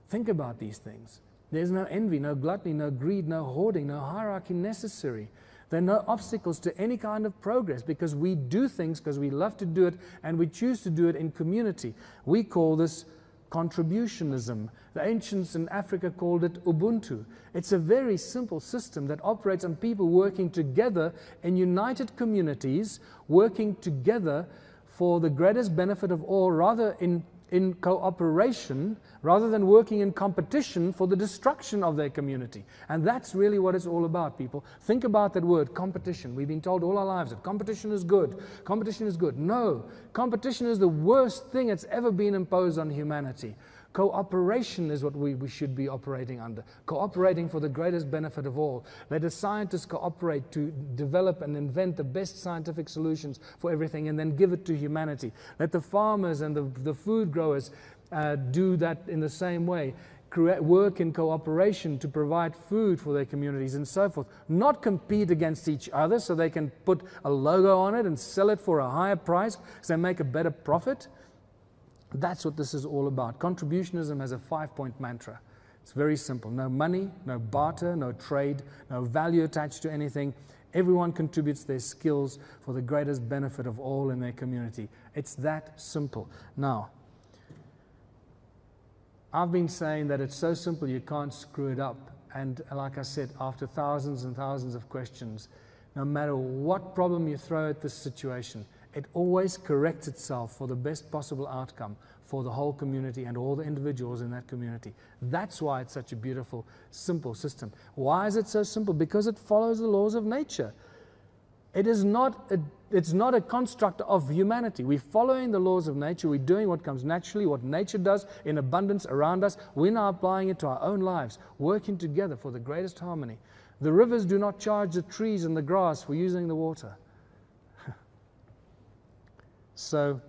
Think about these things. There's no envy, no gluttony, no greed, no hoarding, no hierarchy necessary. There are no obstacles to any kind of progress because we do things because we love to do it and we choose to do it in community. We call this contributionism. The ancients in Africa called it Ubuntu. It's a very simple system that operates on people working together in united communities, working together for the greatest benefit of all, rather in in cooperation rather than working in competition for the destruction of their community. And that's really what it's all about, people. Think about that word, competition. We've been told all our lives that competition is good. Competition is good. No, competition is the worst thing that's ever been imposed on humanity. Cooperation is what we, we should be operating under. Cooperating for the greatest benefit of all. Let the scientists cooperate to develop and invent the best scientific solutions for everything and then give it to humanity. Let the farmers and the, the food growers uh, do that in the same way. Work in cooperation to provide food for their communities and so forth. Not compete against each other so they can put a logo on it and sell it for a higher price because they make a better profit. That's what this is all about. Contributionism has a five point mantra. It's very simple no money, no barter, no trade, no value attached to anything. Everyone contributes their skills for the greatest benefit of all in their community. It's that simple. Now, I've been saying that it's so simple you can't screw it up. And like I said, after thousands and thousands of questions, no matter what problem you throw at this situation, it always corrects itself for the best possible outcome for the whole community and all the individuals in that community. That's why it's such a beautiful, simple system. Why is it so simple? Because it follows the laws of nature. It is not a, it's not a construct of humanity. We're following the laws of nature. We're doing what comes naturally, what nature does in abundance around us. We're now applying it to our own lives, working together for the greatest harmony. The rivers do not charge the trees and the grass for using the water. So,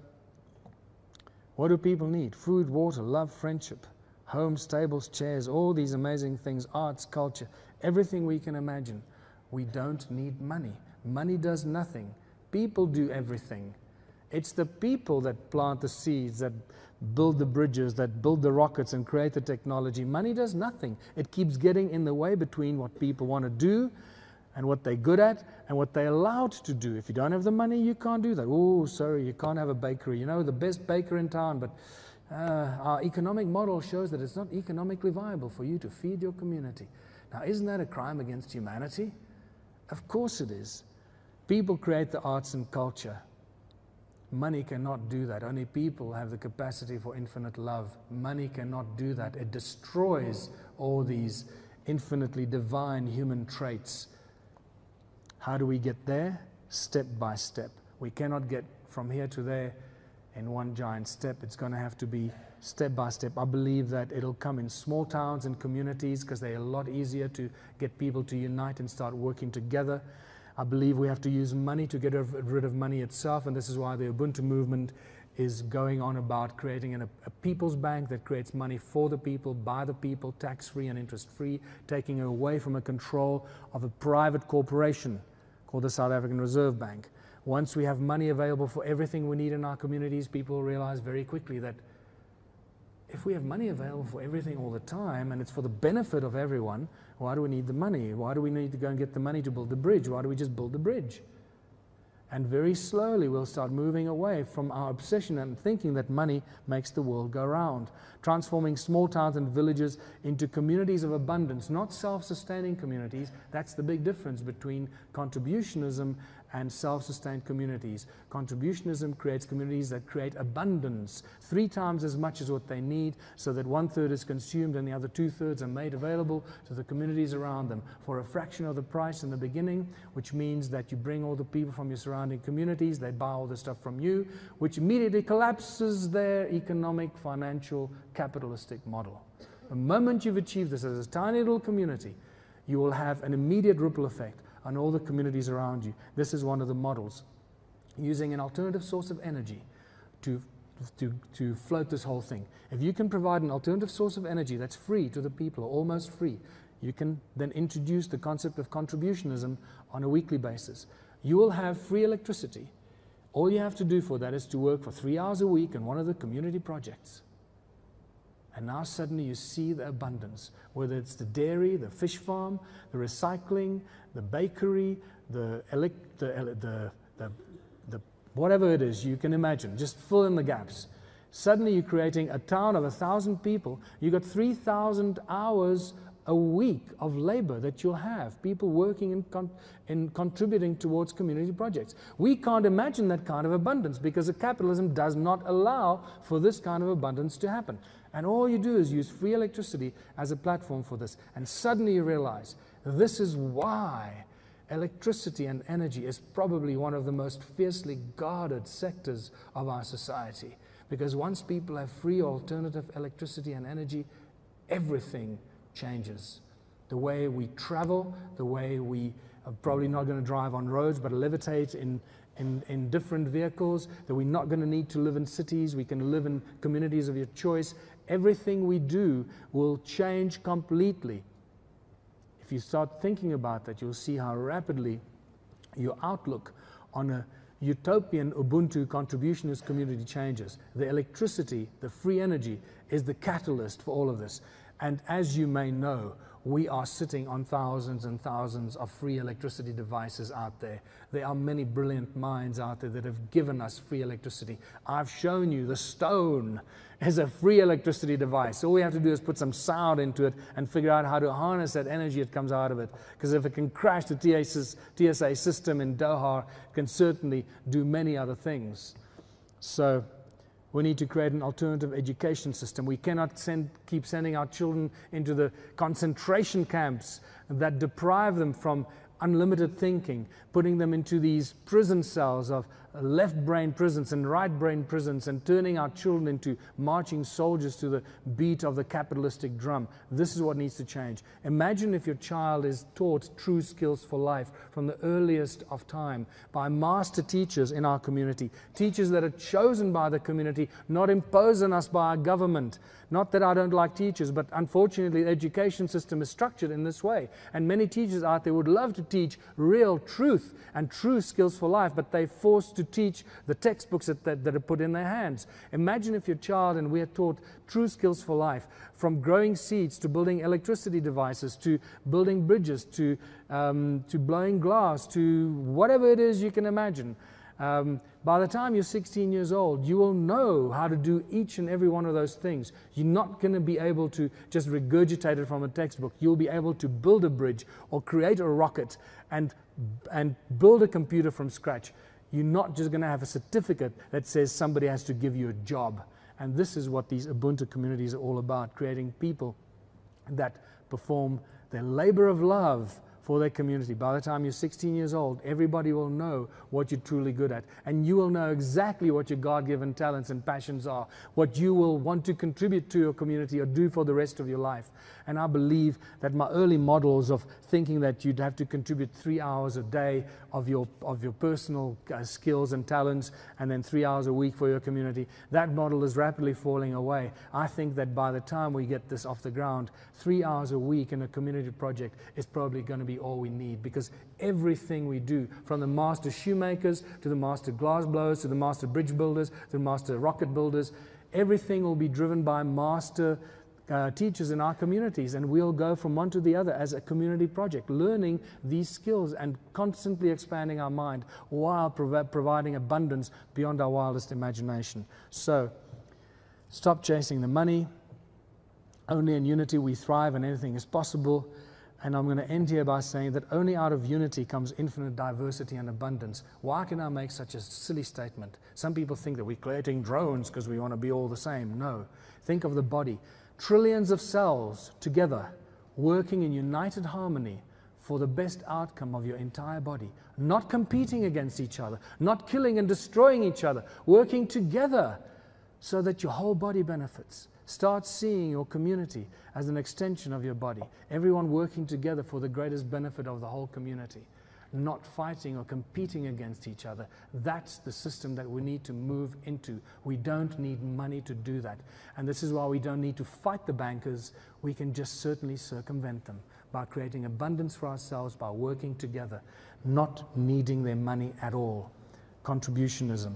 what do people need? Food, water, love, friendship, homes, tables, chairs, all these amazing things, arts, culture, everything we can imagine. We don't need money. Money does nothing. People do everything. It's the people that plant the seeds, that build the bridges, that build the rockets and create the technology. Money does nothing. It keeps getting in the way between what people want to do and what they're good at and what they're allowed to do. If you don't have the money, you can't do that. Oh, sorry, you can't have a bakery. You know, the best baker in town, but uh, our economic model shows that it's not economically viable for you to feed your community. Now, isn't that a crime against humanity? Of course it is. People create the arts and culture. Money cannot do that. Only people have the capacity for infinite love. Money cannot do that. It destroys all these infinitely divine human traits. How do we get there? Step by step. We cannot get from here to there in one giant step. It's going to have to be step by step. I believe that it'll come in small towns and communities because they're a lot easier to get people to unite and start working together. I believe we have to use money to get rid of money itself, and this is why the Ubuntu movement is going on about creating an, a people's bank that creates money for the people, by the people, tax free and interest free, taking away from the control of a private corporation called the South African Reserve Bank. Once we have money available for everything we need in our communities, people realize very quickly that if we have money available for everything all the time and it's for the benefit of everyone, why do we need the money? Why do we need to go and get the money to build the bridge? Why do we just build the bridge? And very slowly we'll start moving away from our obsession and thinking that money makes the world go round. Transforming small towns and villages into communities of abundance, not self sustaining communities. That's the big difference between contributionism and self sustained communities. Contributionism creates communities that create abundance, three times as much as what they need, so that one third is consumed and the other two thirds are made available to the communities around them for a fraction of the price in the beginning, which means that you bring all the people from your surrounding communities, they buy all the stuff from you, which immediately collapses their economic, financial, capitalistic model. The moment you've achieved this as a tiny little community, you will have an immediate ripple effect on all the communities around you. This is one of the models. Using an alternative source of energy to, to, to float this whole thing. If you can provide an alternative source of energy that's free to the people, almost free, you can then introduce the concept of contributionism on a weekly basis. You will have free electricity. All you have to do for that is to work for three hours a week on one of the community projects. And now suddenly you see the abundance, whether it's the dairy, the fish farm, the recycling, the bakery, the, the, the, the, the whatever it is you can imagine. Just fill in the gaps. Suddenly you're creating a town of a thousand people. You've got 3,000 hours a week of labor that you'll have, people working and, con- and contributing towards community projects. We can't imagine that kind of abundance because capitalism does not allow for this kind of abundance to happen. And all you do is use free electricity as a platform for this. And suddenly you realize this is why electricity and energy is probably one of the most fiercely guarded sectors of our society. Because once people have free alternative electricity and energy, everything changes. The way we travel, the way we are probably not going to drive on roads, but levitate in, in, in different vehicles, that we're not going to need to live in cities, we can live in communities of your choice. Everything we do will change completely. If you start thinking about that, you'll see how rapidly your outlook on a utopian Ubuntu contributionist community changes. The electricity, the free energy, is the catalyst for all of this. And as you may know, we are sitting on thousands and thousands of free electricity devices out there. There are many brilliant minds out there that have given us free electricity. I've shown you the stone is a free electricity device. All we have to do is put some sound into it and figure out how to harness that energy that comes out of it. Because if it can crash the TSA system in Doha, it can certainly do many other things. So we need to create an alternative education system. We cannot send, keep sending our children into the concentration camps that deprive them from unlimited thinking, putting them into these prison cells of left brain prisons and right brain prisons and turning our children into marching soldiers to the beat of the capitalistic drum. This is what needs to change. Imagine if your child is taught true skills for life from the earliest of time by master teachers in our community, teachers that are chosen by the community, not imposed on us by our government. Not that I don't like teachers, but unfortunately, the education system is structured in this way. And many teachers out there would love to teach real truth and true skills for life, but they're forced to teach the textbooks that, that, that are put in their hands. Imagine if your child and we are taught true skills for life, from growing seeds to building electricity devices to building bridges to, um, to blowing glass to whatever it is you can imagine. Um, by the time you're 16 years old, you will know how to do each and every one of those things. You're not going to be able to just regurgitate it from a textbook. You'll be able to build a bridge or create a rocket and, and build a computer from scratch. You're not just going to have a certificate that says somebody has to give you a job. And this is what these Ubuntu communities are all about creating people that perform their labor of love for their community. By the time you're 16 years old, everybody will know what you're truly good at. And you will know exactly what your God given talents and passions are, what you will want to contribute to your community or do for the rest of your life. And I believe that my early models of thinking that you'd have to contribute three hours a day of your, of your personal uh, skills and talents and then three hours a week for your community, that model is rapidly falling away. I think that by the time we get this off the ground, three hours a week in a community project is probably going to be all we need because everything we do, from the master shoemakers to the master glassblowers to the master bridge builders to the master rocket builders, everything will be driven by master uh, teachers in our communities, and we'll go from one to the other as a community project, learning these skills and constantly expanding our mind while prov providing abundance beyond our wildest imagination. So, stop chasing the money. Only in unity we thrive and anything is possible. And I'm going to end here by saying that only out of unity comes infinite diversity and abundance. Why can I make such a silly statement? Some people think that we're creating drones because we want to be all the same. No. Think of the body trillions of cells together working in united harmony for the best outcome of your entire body, not competing against each other, not killing and destroying each other, working together so that your whole body benefits. Start seeing your community as an extension of your body, everyone working together for the greatest benefit of the whole community not fighting or competing against each other. That's the system that we need to move into. We don't need money to do that. And this is why we don't need to fight the bankers. We can just certainly circumvent them by creating abundance for ourselves, by working together, not needing their money at all. Contributionism.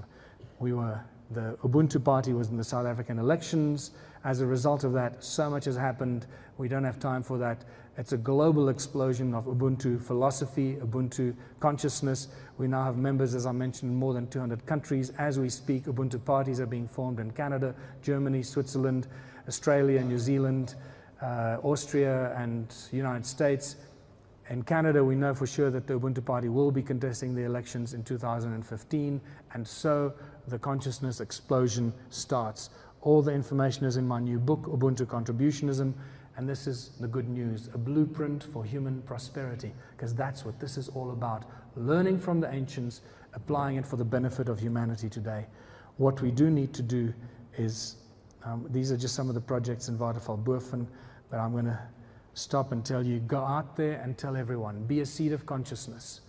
We were, the Ubuntu Party was in the South African elections. As a result of that, so much has happened. We don't have time for that. It's a global explosion of Ubuntu philosophy, Ubuntu consciousness. We now have members, as I mentioned, in more than 200 countries. As we speak, Ubuntu parties are being formed in Canada, Germany, Switzerland, Australia, New Zealand, uh, Austria, and United States. In Canada, we know for sure that the Ubuntu Party will be contesting the elections in 2015, and so the consciousness explosion starts. All the information is in my new book, Ubuntu Contributionism. And this is the good news a blueprint for human prosperity, because that's what this is all about learning from the ancients, applying it for the benefit of humanity today. What we do need to do is um, these are just some of the projects in Waterval but I'm going to stop and tell you go out there and tell everyone, be a seed of consciousness.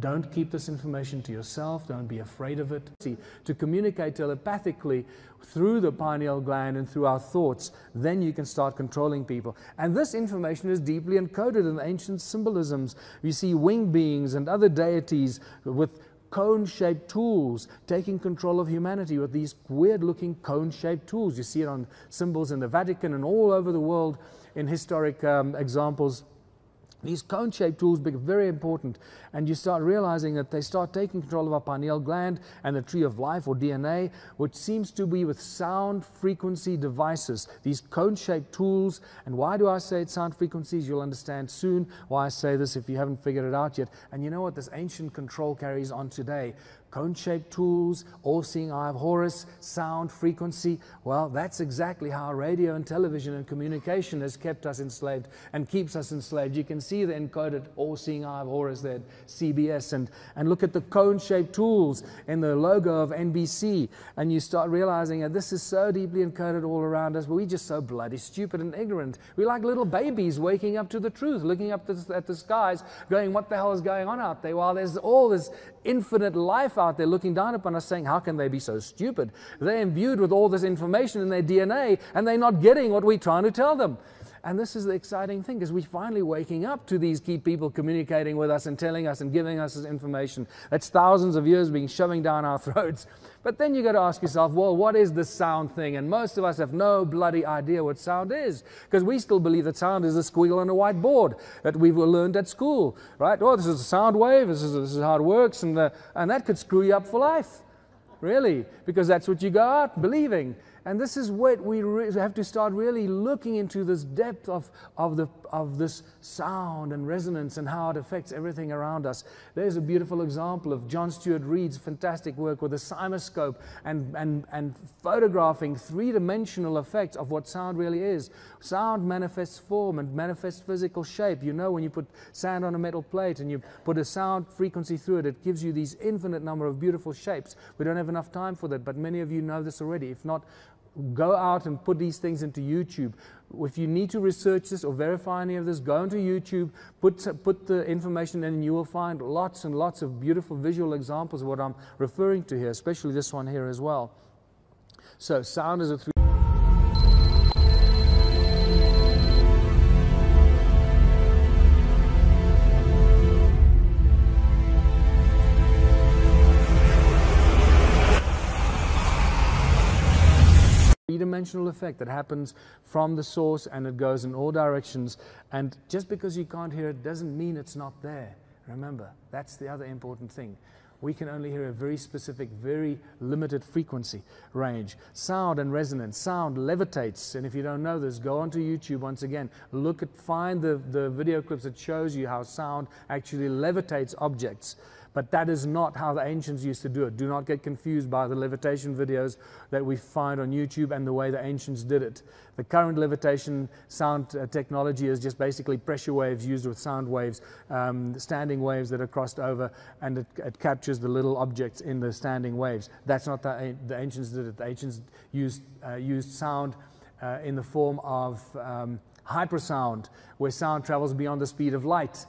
Don't keep this information to yourself. Don't be afraid of it. To communicate telepathically through the pineal gland and through our thoughts, then you can start controlling people. And this information is deeply encoded in ancient symbolisms. We see winged beings and other deities with cone shaped tools taking control of humanity with these weird looking cone shaped tools. You see it on symbols in the Vatican and all over the world in historic um, examples these cone-shaped tools become very important, and you start realizing that they start taking control of our pineal gland and the tree of life, or DNA, which seems to be with sound frequency devices. These cone-shaped tools, and why do I say it's sound frequencies? You'll understand soon why I say this if you haven't figured it out yet. And you know what this ancient control carries on today? Cone-shaped tools, all-seeing eye of Horus, sound, frequency. Well, that's exactly how radio and television and communication has kept us enslaved and keeps us enslaved. You can see the encoded all-seeing eye of Horus there, CBS, and, and look at the cone-shaped tools in the logo of NBC, and you start realizing that this is so deeply encoded all around us, but we're just so bloody stupid and ignorant. We're like little babies waking up to the truth, looking up at the skies, going, what the hell is going on out there? While there's all this infinite life out there looking down upon us saying, How can they be so stupid? They're imbued with all this information in their DNA and they're not getting what we're trying to tell them. And this is the exciting thing is we're finally waking up to these key people communicating with us and telling us and giving us this information that's thousands of years being shoving down our throats. But then you got to ask yourself, well, what is the sound thing? And most of us have no bloody idea what sound is because we still believe that sound is a squiggle on a whiteboard that we've learned at school, right? Oh, this is a sound wave. This is, this is how it works. And, and that could screw you up for life, really, because that's what you go out believing. And this is what we have to start really looking into this depth of, of, the, of this sound and resonance and how it affects everything around us. There's a beautiful example of John Stuart Reid's fantastic work with a CymaScope and, and, and photographing three dimensional effects of what sound really is. Sound manifests form and manifests physical shape. You know, when you put sand on a metal plate and you put a sound frequency through it, it gives you these infinite number of beautiful shapes. We don't have enough time for that, but many of you know this already. If not, go out and put these things into YouTube. If you need to research this or verify any of this, go into YouTube, put, put the information in, and you will find lots and lots of beautiful visual examples of what I'm referring to here, especially this one here as well. So, sound is a three. Three-dimensional effect that happens from the source and it goes in all directions. And just because you can't hear it doesn't mean it's not there. Remember, that's the other important thing. We can only hear a very specific, very limited frequency range. Sound and resonance. Sound levitates. And if you don't know this, go onto YouTube once again. Look at, find the, the video clips that shows you how sound actually levitates objects. But that is not how the ancients used to do it. Do not get confused by the levitation videos that we find on YouTube and the way the ancients did it. The current levitation sound uh, technology is just basically pressure waves used with sound waves, um, standing waves that are crossed over, and it, it, captures the little objects in the standing waves. That's not the, the ancients did it. The ancients used, uh, used sound uh, in the form of um, hypersound, where sound travels beyond the speed of light.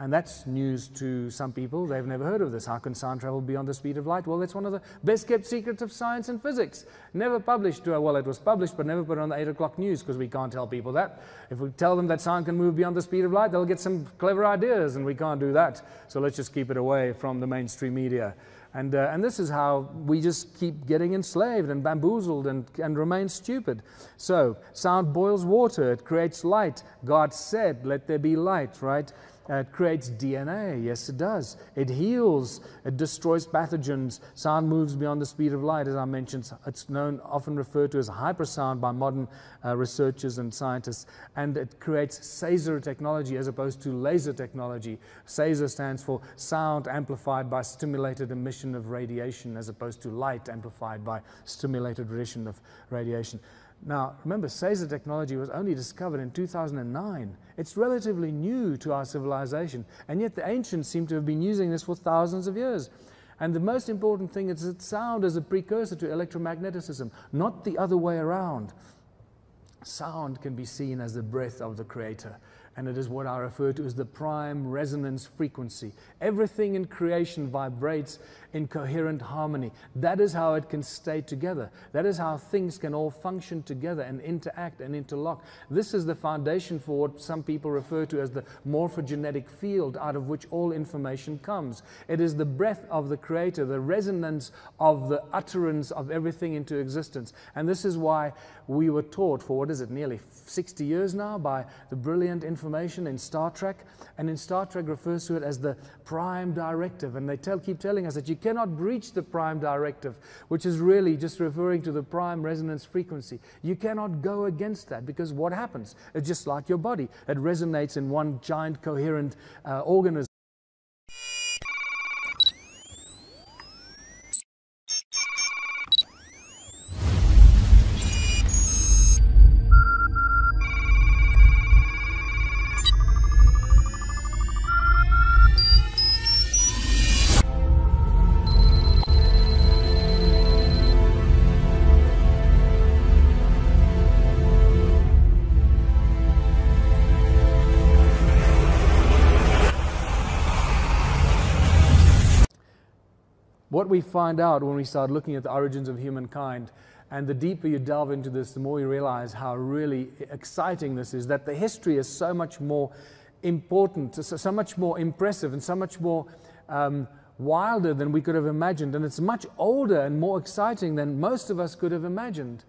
And that's news to some people. They've never heard of this. How can sound travel beyond the speed of light? Well, that's one of the best kept secrets of science and physics. Never published. Well, it was published, but never put on the 8 o'clock news because we can't tell people that. If we tell them that sound can move beyond the speed of light, they'll get some clever ideas, and we can't do that. So let's just keep it away from the mainstream media. And, uh, and this is how we just keep getting enslaved and bamboozled and, and remain stupid. So, sound boils water, it creates light. God said, Let there be light, right? Uh, it creates DNA. Yes, it does. It heals. It destroys pathogens. Sound moves beyond the speed of light, as I mentioned. It's known, often referred to as hypersound by modern uh, researchers and scientists. And it creates Saser technology as opposed to laser technology. Saser stands for sound amplified by stimulated emission of radiation, as opposed to light amplified by stimulated emission of radiation. Now, remember, Saser technology was only discovered in 2009. It's relatively new to our civilization, and yet the ancients seem to have been using this for thousands of years. And the most important thing is that sound is a precursor to electromagnetism, not the other way around. Sound can be seen as the breath of the Creator and it is what I refer to as the prime resonance frequency. Everything in creation vibrates in coherent harmony. That is how it can stay together. That is how things can all function together and interact and interlock. This is the foundation for what some people refer to as the morphogenetic field out of which all information comes. It is the breath of the Creator, the resonance of the utterance of everything into existence. And this is why we were taught for what is it, nearly 60 years now by the brilliant information in Star Trek. And in Star Trek refers to it as the prime directive. And they tell, keep telling us that you cannot breach the prime directive, which is really just referring to the prime resonance frequency. You cannot go against that because what happens? It's just like your body. It resonates in one giant coherent uh, organism. We find out when we start looking at the origins of humankind, and the deeper you delve into this, the more you realize how really exciting this is, that the history is so much more important, so much more impressive, and so much more um, wilder than we could have imagined. And it's much older and more exciting than most of us could have imagined.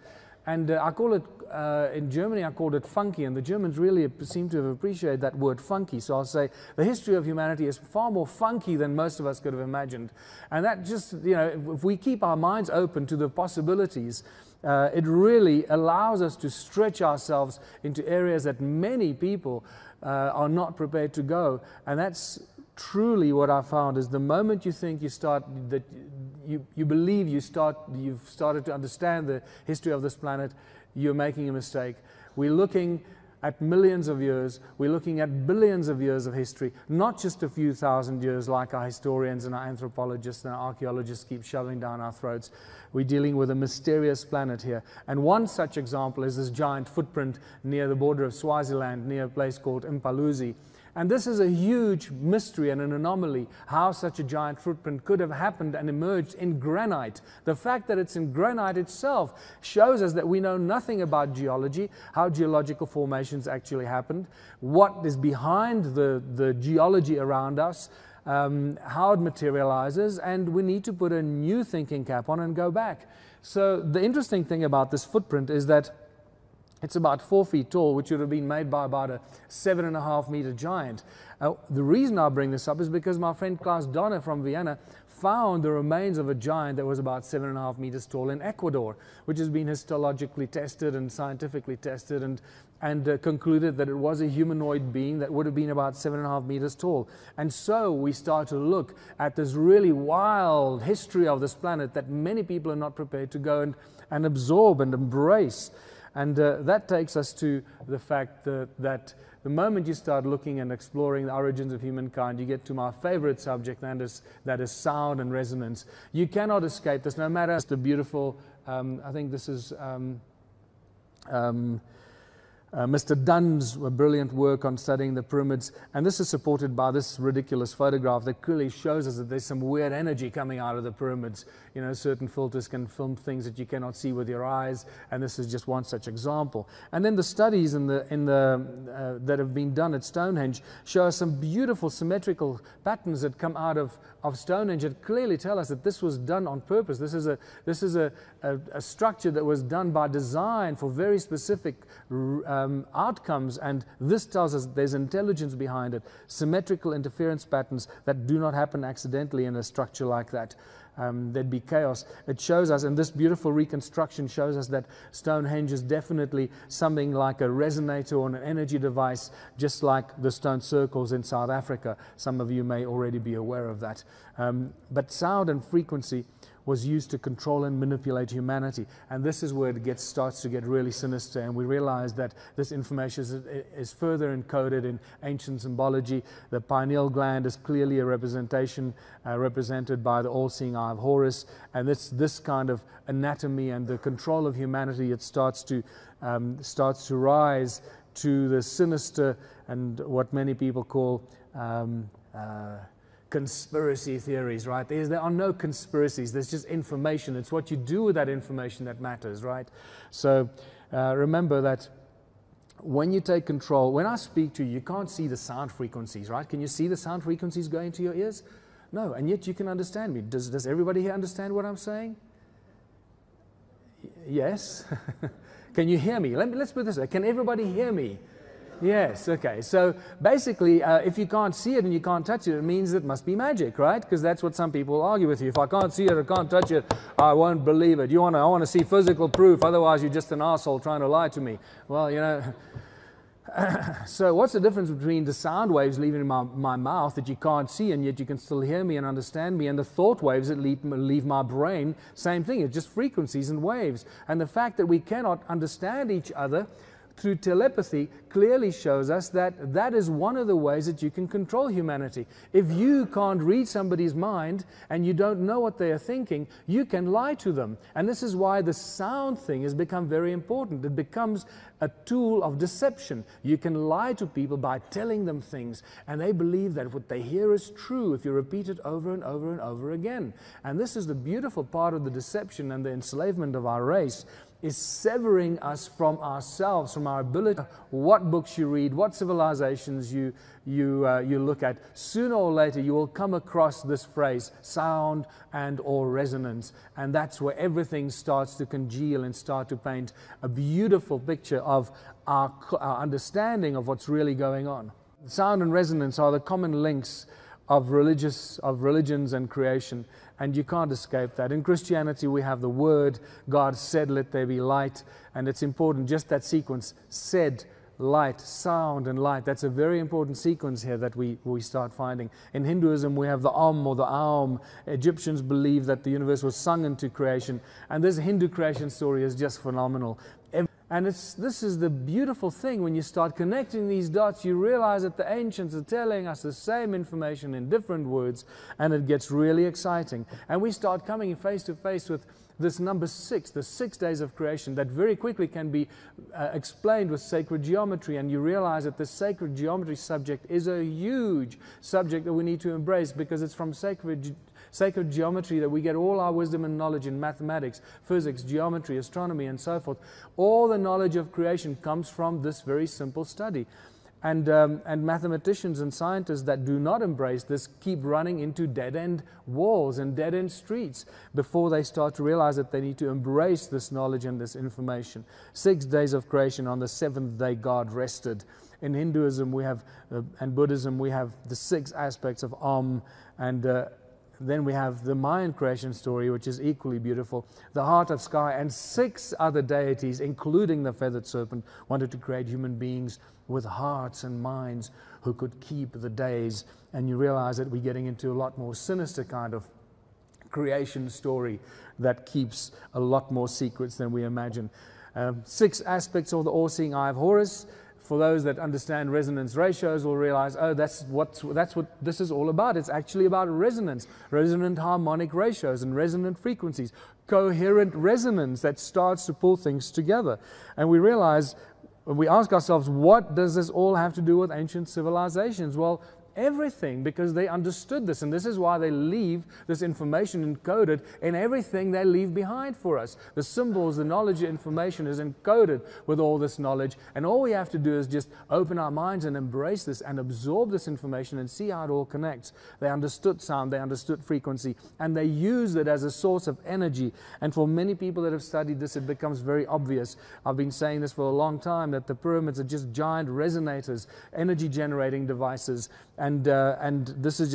And uh, I call it, uh, in Germany, I called it funky, and the Germans really seem to have appreciated that word funky. So I'll say the history of humanity is far more funky than most of us could have imagined. And that just, you know, if we keep our minds open to the possibilities, uh, it really allows us to stretch ourselves into areas that many people uh, are not prepared to go. And that's truly what I found is the moment you think you start that you, you believe you start you've started to understand the history of this planet, you're making a mistake. We're looking at millions of years, we're looking at billions of years of history, not just a few thousand years like our historians and our anthropologists and our archaeologists keep shoving down our throats. We're dealing with a mysterious planet here. And one such example is this giant footprint near the border of Swaziland, near a place called Imphaluzi. And this is a huge mystery and an anomaly how such a giant footprint could have happened and emerged in granite. The fact that it's in granite itself shows us that we know nothing about geology, how geological formations actually happened, what is behind the, the geology around us. Um, how it materializes, and we need to put a new thinking cap on and go back. So, the interesting thing about this footprint is that it's about four feet tall, which would have been made by about a seven and a half meter giant. Uh, the reason I bring this up is because my friend Klaus Dona from Vienna found the remains of a giant that was about seven and a half meters tall in Ecuador, which has been histologically tested and scientifically tested and, and uh, concluded that it was a humanoid being that would have been about seven and a half meters tall. And so we start to look at this really wild history of this planet that many people are not prepared to go and, and absorb and embrace. And uh, that takes us to the fact that, that, the moment you start looking and exploring the origins of humankind, you get to my favorite subject, and that is, that is sound and resonance. You cannot escape this, no matter the beautiful, um, I think this is. Um, um, uh, Mr. Dunn's brilliant work on studying the pyramids, and this is supported by this ridiculous photograph that clearly shows us that there's some weird energy coming out of the pyramids. You know, certain filters can film things that you cannot see with your eyes, and this is just one such example. And then the studies in the, in the, uh, that have been done at Stonehenge show us some beautiful symmetrical patterns that come out of, of Stonehenge that clearly tell us that this was done on purpose. This is a, this is a, a, a structure that was done by design for very specific um, outcomes, and this tells us there's intelligence behind it, symmetrical interference patterns that do not happen accidentally in a structure like that um, there'd be chaos. It shows us, and this beautiful reconstruction shows us that Stonehenge is definitely something like a resonator or an energy device, just like the stone circles in South Africa. Some of you may already be aware of that. Um, but sound and frequency was used to control and manipulate humanity. And this is where it gets, starts to get really sinister. And we realize that this information is, is further encoded in ancient symbology. The pineal gland is clearly a representation uh, represented by the all seeing eye of Horus. And this, this kind of anatomy and the control of humanity, it starts to, um, starts to rise to the sinister and what many people call. Um, uh, conspiracy theories, right? There's, there are no conspiracies. There's just information. It's what you do with that information that matters, right? So uh, remember that when you take control, when I speak to you, you can't see the sound frequencies, right? Can you see the sound frequencies going to your ears? No, and yet you can understand me. Does, does everybody here understand what I'm saying? Yes. can you hear me? Let me? Let's put this way. Can everybody hear me? Yes, okay. So basically, uh, if you can't see it and you can't touch it, it means it must be magic, right? Because that's what some people argue with you. If I can't see it or can't touch it, I won't believe it. You want to, I want to see physical proof, otherwise you're just an asshole trying to lie to me. Well, you know. so what's the difference between the sound waves leaving my, my mouth that you can't see and yet you can still hear me and understand me and the thought waves that leave, leave my brain same thing it's just frequencies and waves and the fact that we cannot understand each other through telepathy clearly shows us that that is one of the ways that you can control humanity. If you can't read somebody's mind and you don't know what they are thinking, you can lie to them. And this is why the sound thing has become very important. It becomes a tool of deception. You can lie to people by telling them things, and they believe that what they hear is true if you repeat it over and over and over again. And this is the beautiful part of the deception and the enslavement of our race is severing us from ourselves, from our ability. What books you read, what civilizations you, you, uh, you look at, sooner or later you will come across this phrase, sound and or resonance. And that's where everything starts to congeal and start to paint a beautiful picture of our, our understanding of what's really going on. Sound and resonance are the common links of religious of religions and creation and you can't escape that. In christianity we have the word god said let there be light and it's important just that sequence said light sound and light. That's a very important sequence here that we, we start finding. In hinduism we have the om or the aum. Egyptians believe that the universe was sung into creation and this hindu creation story is just phenomenal and this is the beautiful thing when you start connecting these dots, you realize that the ancients are telling us the same information in different words, and it gets really exciting. And we start coming face to face with this number six, the six days of creation, that very quickly can be uh, explained with sacred geometry. And you realize that the sacred geometry subject is a huge subject that we need to embrace because it's from sacred sacred geometry that we get all our wisdom and knowledge in mathematics, physics, geometry, astronomy, and so forth. All the knowledge of creation comes from this very simple study. And, um, and mathematicians and scientists that do not embrace this keep running into dead end walls and dead end streets before they start to realize that they need to embrace this knowledge and this information. Six days of creation, on the seventh day, God rested. In Hinduism, we have, uh, and Buddhism, we have the six aspects of Om and uh, then we have the Mayan creation story, which is equally beautiful. The heart of sky and six other deities, including the feathered serpent, wanted to create human beings with hearts and minds who could keep the days. And you realize that we're getting into a lot more sinister kind of creation story that keeps a lot more secrets than we imagine. Um, six aspects of the all seeing eye of Horus for those that understand resonance ratios will realize, oh, that's what, that's what this is all about. It's actually about resonance, resonant harmonic ratios and resonant frequencies, coherent resonance that starts to pull things together. And we realize, we ask ourselves, what does this all have to do with ancient civilizations? Well, everything because they understood this. And this is why they leave this information encoded in everything they leave behind for us. The symbols, the knowledge, the information is encoded with all this knowledge. And all we have to do is just open our minds and embrace this and absorb this information and see how it all connects. They understood sound, they understood frequency, and they used it as a source of energy. And for many people that have studied this, it becomes very obvious. I've been saying this for a long time that the pyramids are just giant resonators, energy generating devices uh, and this is just